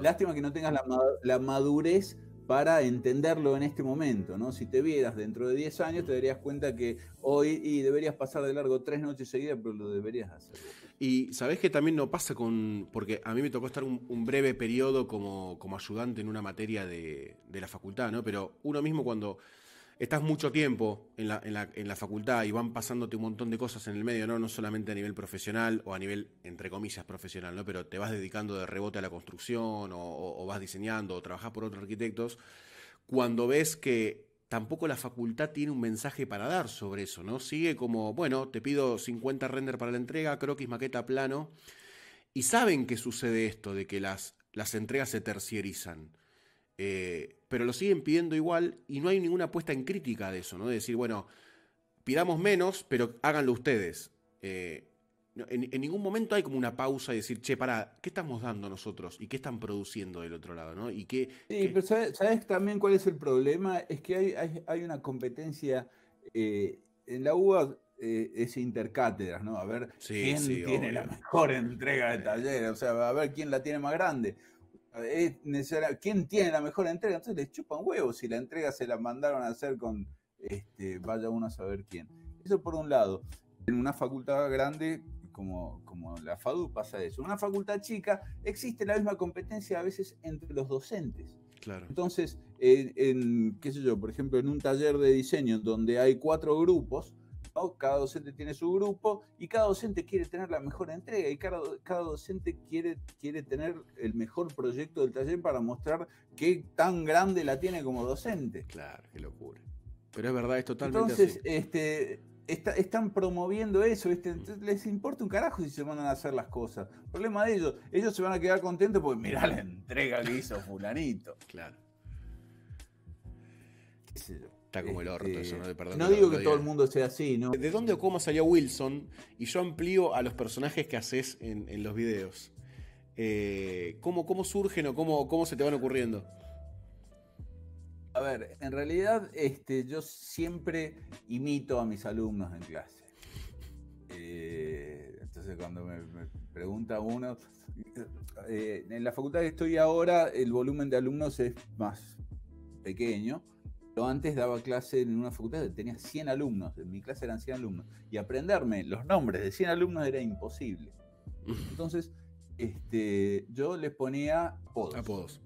lástima que no tengas la, la madurez para entenderlo en este momento, ¿no? Si te vieras dentro de 10 años, te darías cuenta que hoy y deberías pasar de largo tres noches seguidas, pero lo deberías hacer. Y sabés que también no pasa con. Porque a mí me tocó estar un, breve periodo como, como, ayudante en una materia de, de, la facultad, ¿no? Pero uno mismo cuando estás mucho tiempo en la, en, la, en la, facultad y van pasándote un montón de cosas en el medio, ¿no? No solamente a nivel profesional o a nivel, entre comillas, profesional, ¿no? Pero te vas dedicando de rebote a la construcción o, vas diseñando o trabajás por otros arquitectos. cuando ves que tampoco la facultad tiene un mensaje para dar sobre eso, ¿no? Sigue como, bueno, te pido 50 render para la entrega, croquis, maqueta, plano, y saben que sucede esto, de que las, las entregas se tercierizan. Eh, pero lo siguen pidiendo igual y no hay ninguna puesta en crítica de eso, ¿no? De decir, bueno, pidamos menos, pero háganlo ustedes. Eh, en, ningún momento hay como una pausa y decir, che, para, ¿qué estamos dando nosotros? ¿Y qué están produciendo del otro lado? ¿no? ¿Y qué, sí, pero ¿sabes, también cuál es el problema? Es que hay, hay, una competencia. Eh, en la UBA eh, es intercátedras, ¿no? A ver quién tiene la mejor entrega de taller, o sea, a ver quién la tiene más grande. Es ¿Quién tiene la mejor entrega? Entonces les chupan huevos si la entrega se la mandaron a hacer con, este, vaya uno a saber quién. Eso por un lado. En una facultad grande como, como la FADU pasa eso. En una facultad chica existe la misma competencia a veces entre los docentes. Claro. Entonces, en, qué sé yo, por ejemplo, en un taller de diseño donde hay cuatro grupos, cada docente tiene su grupo y cada docente quiere tener la mejor entrega y cada, cada docente quiere, quiere tener el mejor proyecto del taller para mostrar qué tan grande la tiene como docente. Claro, qué locura. Pero es verdad, es totalmente Entonces, este, están promoviendo eso, les importa un carajo si se mandan a hacer las cosas. Problema de ellos, ellos se van a quedar contentos porque mirá la entrega que hizo fulanito. Claro. Está como el orto eso, ¿no? Perdón no digo que todo el mundo sea así, ¿no? ¿De dónde o cómo salió Wilson? Y yo amplío a los personajes que haces en, los videos. Eh, ¿cómo, ¿Cómo surgen o cómo, cómo se te van ocurriendo? A ver, en realidad este, yo siempre imito a mis alumnos en clase. Eh, entonces cuando me, pregunta uno, eh, en la facultad que estoy ahora el volumen de alumnos es más pequeño, pero antes daba clase en una facultad que tenía 100 alumnos, en mi clase eran 100 alumnos, y aprenderme los nombres de 100 alumnos era imposible. Entonces, este, yo les ponía apodos. apodos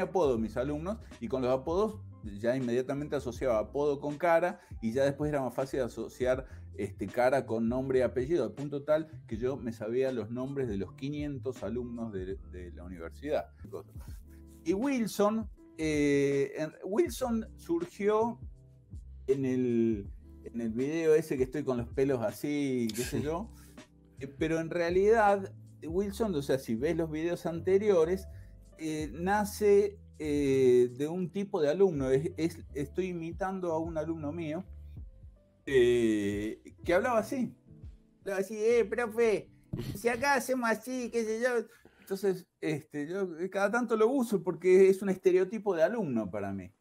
apodos mis alumnos y con los apodos ya inmediatamente asociaba apodo con cara y ya después era más fácil asociar este, cara con nombre y apellido, al punto tal que yo me sabía los nombres de los 500 alumnos de, la universidad. Y Wilson, eh, Wilson surgió en el, en el video ese que estoy con los pelos así, qué sé yo, eh, pero en realidad Wilson, o sea, si ves los videos anteriores, eh, nace eh, de un tipo de alumno. estoy imitando a un alumno mío eh, que hablaba así. Hablaba así, eh, profe, si acá hacemos así, qué sé yo. Entonces, este, yo cada tanto lo uso porque es un estereotipo de alumno para mí.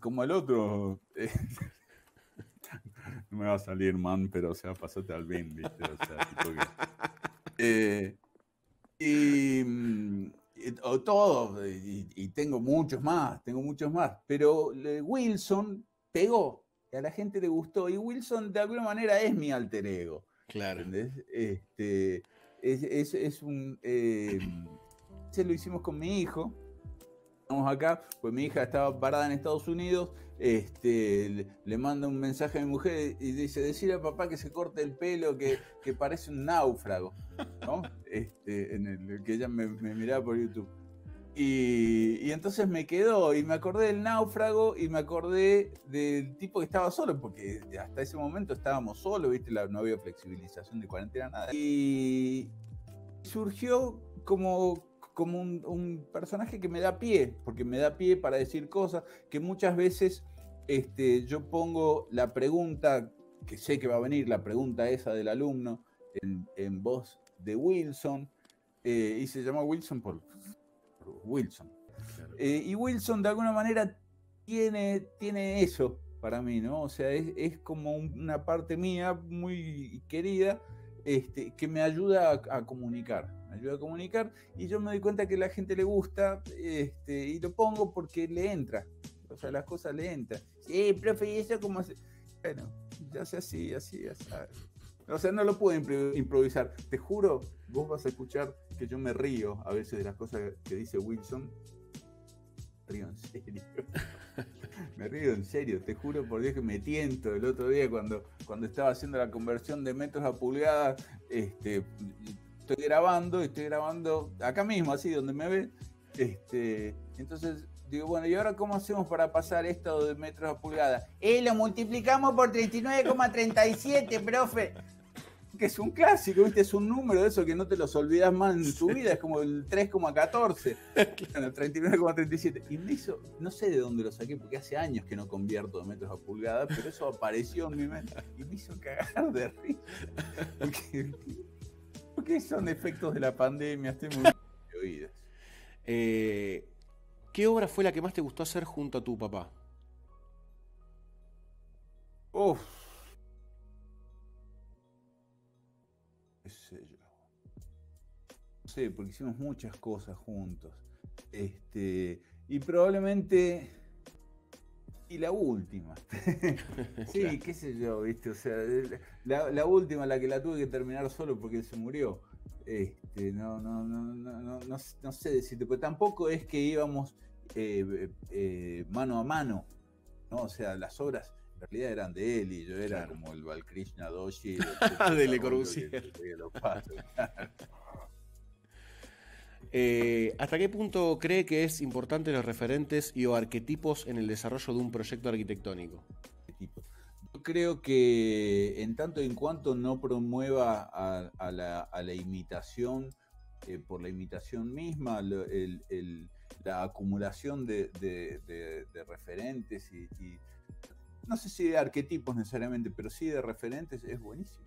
como el otro. no me va a salir man, pero o sea, pasate al bien, ¿viste? O sea, y mm, o todo, y, tengo muchos más, tengo muchos más, pero Wilson pegó, y a la gente le gustó, y Wilson de alguna manera es mi alter ego. Claro. Este, es, es, un... Eh, se lo hicimos con mi hijo, estamos acá, pues mi hija estaba parada en Estados Unidos, este, le, manda un mensaje a mi mujer y dice, decirle a papá que se corte el pelo, que, parece un náufrago, ¿no? Este, en el que ella me, miraba por YouTube. Y, entonces me quedó y me acordé del náufrago y me acordé del tipo que estaba solo, porque hasta ese momento estábamos solos, ¿viste? no había flexibilización de cuarentena, nada. Y surgió como como un, personaje que me da pie, porque me da pie para decir cosas que muchas veces este, yo pongo la pregunta, que sé que va a venir, la pregunta esa del alumno, en, voz de Wilson, eh, y se llama Wilson por, Wilson. Eh, y Wilson de alguna manera tiene, tiene eso para mí, ¿no? O sea, es, como una parte mía muy querida este, que me ayuda a comunicar ayuda a comunicar y yo me doy cuenta que la gente le gusta este, y lo pongo porque le entra. O sea, las cosas le entran. Sí, profe, ¿y eso cómo hace? Bueno, ya sea así, así, así. O sea, no lo puedo improvisar. Te juro, vos vas a escuchar que yo me río a veces de las cosas que dice Wilson. Río en serio. me río en serio, te juro por Dios que me tiento. El otro día cuando, cuando estaba haciendo la conversión de metros a pulgadas, este, estoy grabando, estoy grabando acá mismo, así donde me ve. Este, entonces digo, bueno, ¿y ahora cómo hacemos para pasar esto de metros a pulgadas? Eh, lo multiplicamos por 39,37, profe que es un clásico, ¿viste? Es un número de eso que no te los olvidas más en tu vida, es como el 3,14, 39,37. Y me hizo, no sé de dónde lo saqué, porque hace años que no convierto de metros a pulgadas, pero eso apareció en mi mente y me hizo cagar de risa. Son efectos de la pandemia, estoy muy oídas. Eh, ¿Qué obra fue la que más te gustó hacer junto a tu papá? Uf sé porque hicimos muchas cosas juntos. Este, y probablemente. Y la última. sí, qué sé yo, ¿viste? O sea, la, última, la que la tuve que terminar solo porque él se murió. Este, no, no, no, no, no, no sé decirte, pero tampoco es que íbamos eh, eh, mano a mano, ¿no? O sea, las obras en realidad eran de él y yo era como el Valkrishna Doshi. de Le Corbusier. Eh, ¿Hasta qué punto cree que es importante los referentes y o arquetipos en el desarrollo de un proyecto arquitectónico? Yo creo que en tanto y en cuanto no promueva a, la, imitación eh, por la imitación misma, la acumulación de, referentes y, no sé si de arquetipos necesariamente, pero sí de referentes, es buenísimo.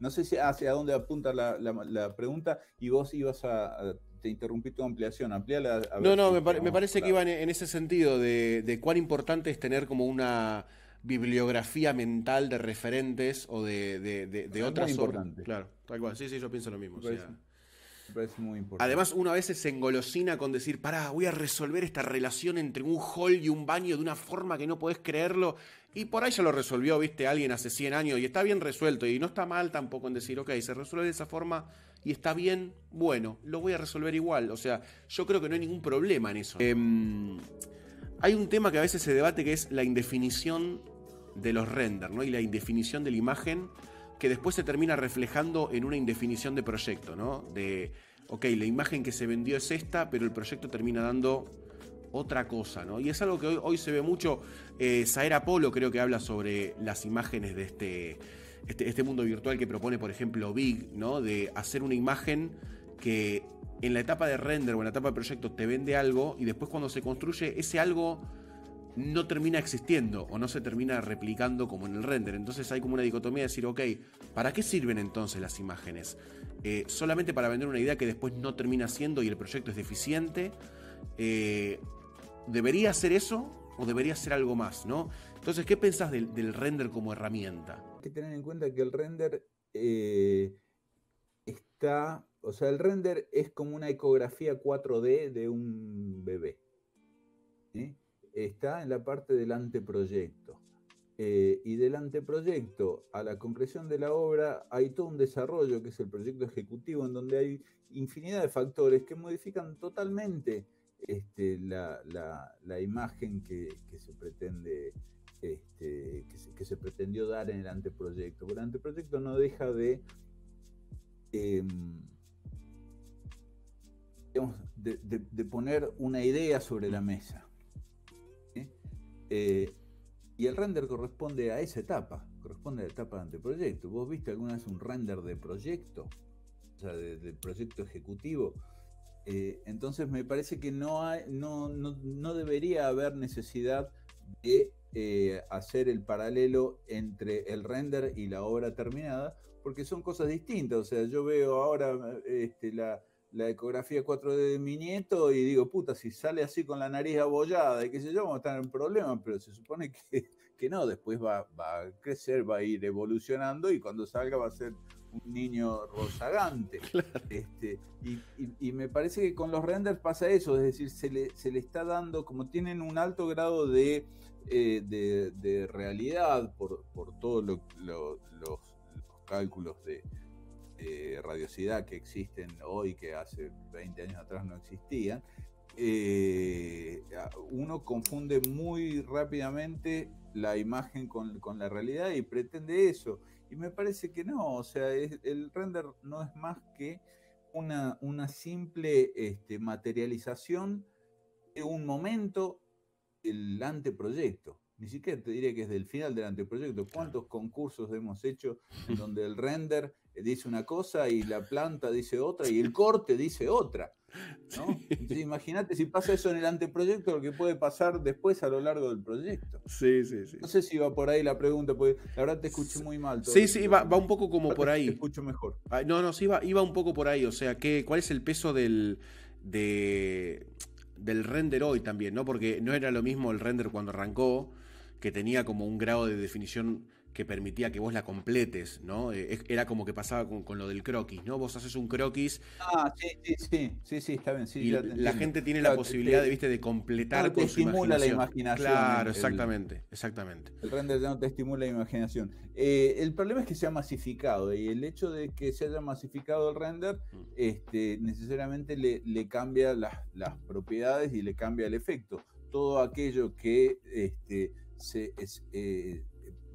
No sé si hacia dónde apunta la, pregunta y vos ibas a, te interrumpí tu ampliación, ampliala. no, no, me, parece que iba en, ese sentido de, cuán importante es tener como una bibliografía mental de referentes o de, de, otras importante. Claro, tal cual. Sí, sí, yo pienso lo mismo. Además, una vez se engolosina con decir, pará, voy a resolver esta relación entre un hall y un baño de una forma que no podés creerlo. Y por ahí ya lo resolvió, viste, alguien hace 100 años y está bien resuelto. Y no está mal tampoco en decir, ok, se resuelve de esa forma y está bien, bueno, lo voy a resolver igual. O sea, yo creo que no hay ningún problema en eso. Em, hay un tema que a veces se debate que es la indefinición de los renders, ¿no? Y la indefinición de la imagen que después se termina reflejando en una indefinición de proyecto, ¿no? De, ok, la imagen que se vendió es esta, pero el proyecto termina dando otra cosa, ¿no? Y es algo que hoy, se ve mucho. Eh, Apolo creo que habla sobre las imágenes de este, este, este, mundo virtual que propone, por ejemplo, Big, ¿no? De hacer una imagen que en la etapa de render o en la etapa de proyecto te vende algo y después cuando se construye ese algo no termina existiendo o no se termina replicando como en el render. Entonces hay como una dicotomía de decir, ok, ¿para qué sirven entonces las imágenes? Eh, ¿Solamente para vender una idea que después no termina siendo y el proyecto es deficiente? Eh, ¿Debería ser eso o debería ser algo más? ¿no? Entonces, ¿qué pensás del, render como herramienta? Hay que tener en cuenta que el render eh, está, o sea, el render es como una ecografía 4D de un bebé. Está en la parte del anteproyecto. Eh, y del anteproyecto a la concreción de la obra hay todo un desarrollo que es el proyecto ejecutivo en donde hay infinidad de factores que modifican totalmente este, la, la, imagen que, se pretende este, que, se, pretendió dar en el anteproyecto. Porque el anteproyecto no deja de, em, de, poner una idea sobre la mesa. Eh, y el render corresponde a esa etapa, corresponde a la etapa de anteproyecto. ¿Vos viste alguna vez un render de proyecto? O sea, de proyecto ejecutivo eh, entonces me parece que no, hay, no, no, debería haber necesidad de eh, hacer el paralelo entre el render y la obra terminada, porque son cosas distintas. O sea, yo veo ahora este, la, ecografía 4D de mi nieto y digo, puta, si sale así con la nariz abollada y qué sé yo, vamos a estar en problemas, pero se supone que, que no, después va, va, a crecer, va a ir evolucionando y cuando salga va a ser un niño rozagante. Este, y, me parece que con los renders pasa eso, es decir, se le, se le está dando, como tienen un alto grado de, eh, de, realidad por, por todos los, cálculos de, radiosidad que existen hoy, que hace 20 años atrás no existían, eh, uno confunde muy rápidamente la imagen con, la realidad y pretende eso. Y me parece que no, o sea, el render no es más que una, simple este, materialización un momento el anteproyecto. Ni siquiera te diría que es del final del anteproyecto. ¿Cuántos concursos hemos hecho en donde el render dice una cosa y la planta dice otra y el corte dice otra? imagínate si pasa eso en el anteproyecto, lo que puede pasar después a lo largo del proyecto. Sí, sí, sí. No sé si va por ahí la pregunta, porque la verdad te escuché muy mal. sí, sí, va, un poco como por ahí. Te escucho mejor. no, no, sí, iba, iba un poco por ahí. O sea, ¿qué, ¿cuál es el peso del, de, del render hoy también? ¿no? Porque no era lo mismo el render cuando arrancó, que tenía como un grado de definición que permitía que vos la completes, ¿no? Eh, era como que pasaba con, lo del croquis, ¿no? Vos haces un croquis. Ah, sí, sí, sí, sí, sí está bien. Sí, y la gente tiene la posibilidad de, ¿viste? de completar con su estimula la imaginación. Claro, exactamente, exactamente. El render ya no te estimula la imaginación. Eh, el problema es que se ha masificado y el hecho de que se haya masificado el render, mm. este, necesariamente le, le cambia las, las, propiedades y le cambia el efecto. Todo aquello que este, se, es, eh,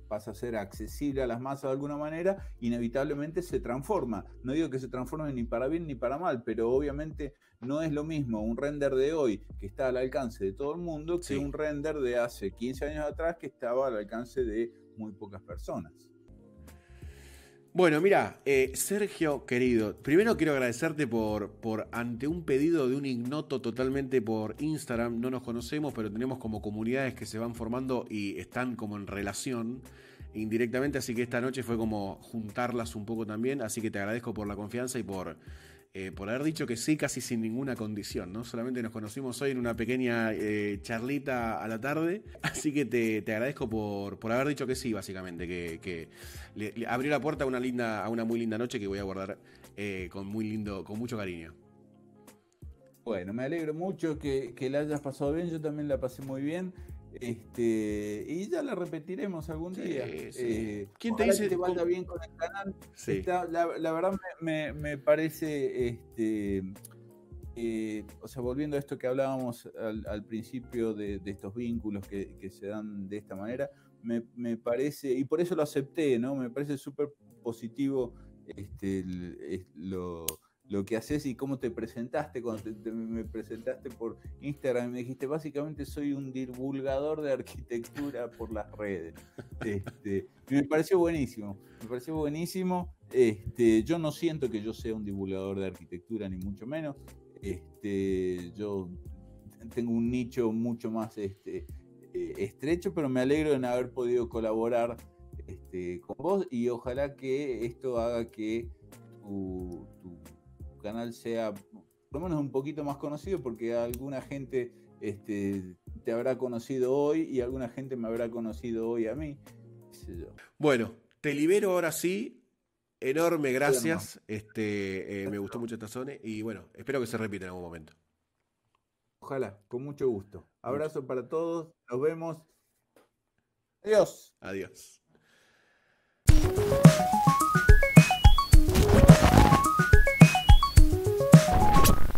pasa a ser accesible a las masas de alguna manera, inevitablemente se transforma. No digo que se transforme ni para bien ni para mal, pero obviamente no es lo mismo un render de hoy que está al alcance de todo el mundo que un render de hace 15 años atrás que estaba al alcance de muy pocas personas. Bueno, mira, eh, Sergio, querido, primero quiero agradecerte por, por, ante un pedido de un ignoto totalmente por Instagram, no nos conocemos, pero tenemos como comunidades que se van formando y están como en relación indirectamente, así que esta noche fue como juntarlas un poco también, así que te agradezco por la confianza y por eh, por haber dicho que sí casi sin ninguna condición, ¿no? Solamente nos conocimos hoy en una pequeña eh, charlita a la tarde, así que te, agradezco por, por, haber dicho que sí, básicamente, que, le, abrió la puerta a una, linda, a una muy linda noche que voy a guardar eh, con, muy lindo, con mucho cariño. Bueno, me alegro mucho que, que la hayas pasado bien, yo también la pasé muy bien. Este, y ya la repetiremos algún día. Eh, ¿Quién te dice que te vaya bien con el canal? la, verdad me, parece, este, eh, o sea, volviendo a esto que hablábamos al, principio de, estos vínculos que, se dan de esta manera, me, parece, y por eso lo acepté, ¿no? Me parece súper positivo este, lo lo que haces y cómo te presentaste cuando me presentaste por Instagram me dijiste, básicamente soy un divulgador de arquitectura por las redes. Este, me pareció buenísimo, me pareció buenísimo. Este, yo no siento que yo sea un divulgador de arquitectura, ni mucho menos. Este, yo tengo un nicho mucho más este, eh, estrecho, pero me alegro de haber podido colaborar este, con vos y ojalá que esto haga que tu canal sea por lo menos un poquito más conocido porque alguna gente este, te habrá conocido hoy y alguna gente me habrá conocido hoy a mí. Bueno, te libero ahora sí. Enorme gracias. Este, eh, me gustó mucho esta zona y bueno, espero que se repita en algún momento. Ojalá, con mucho gusto. Abrazo para todos, nos vemos. Adiós. Adiós.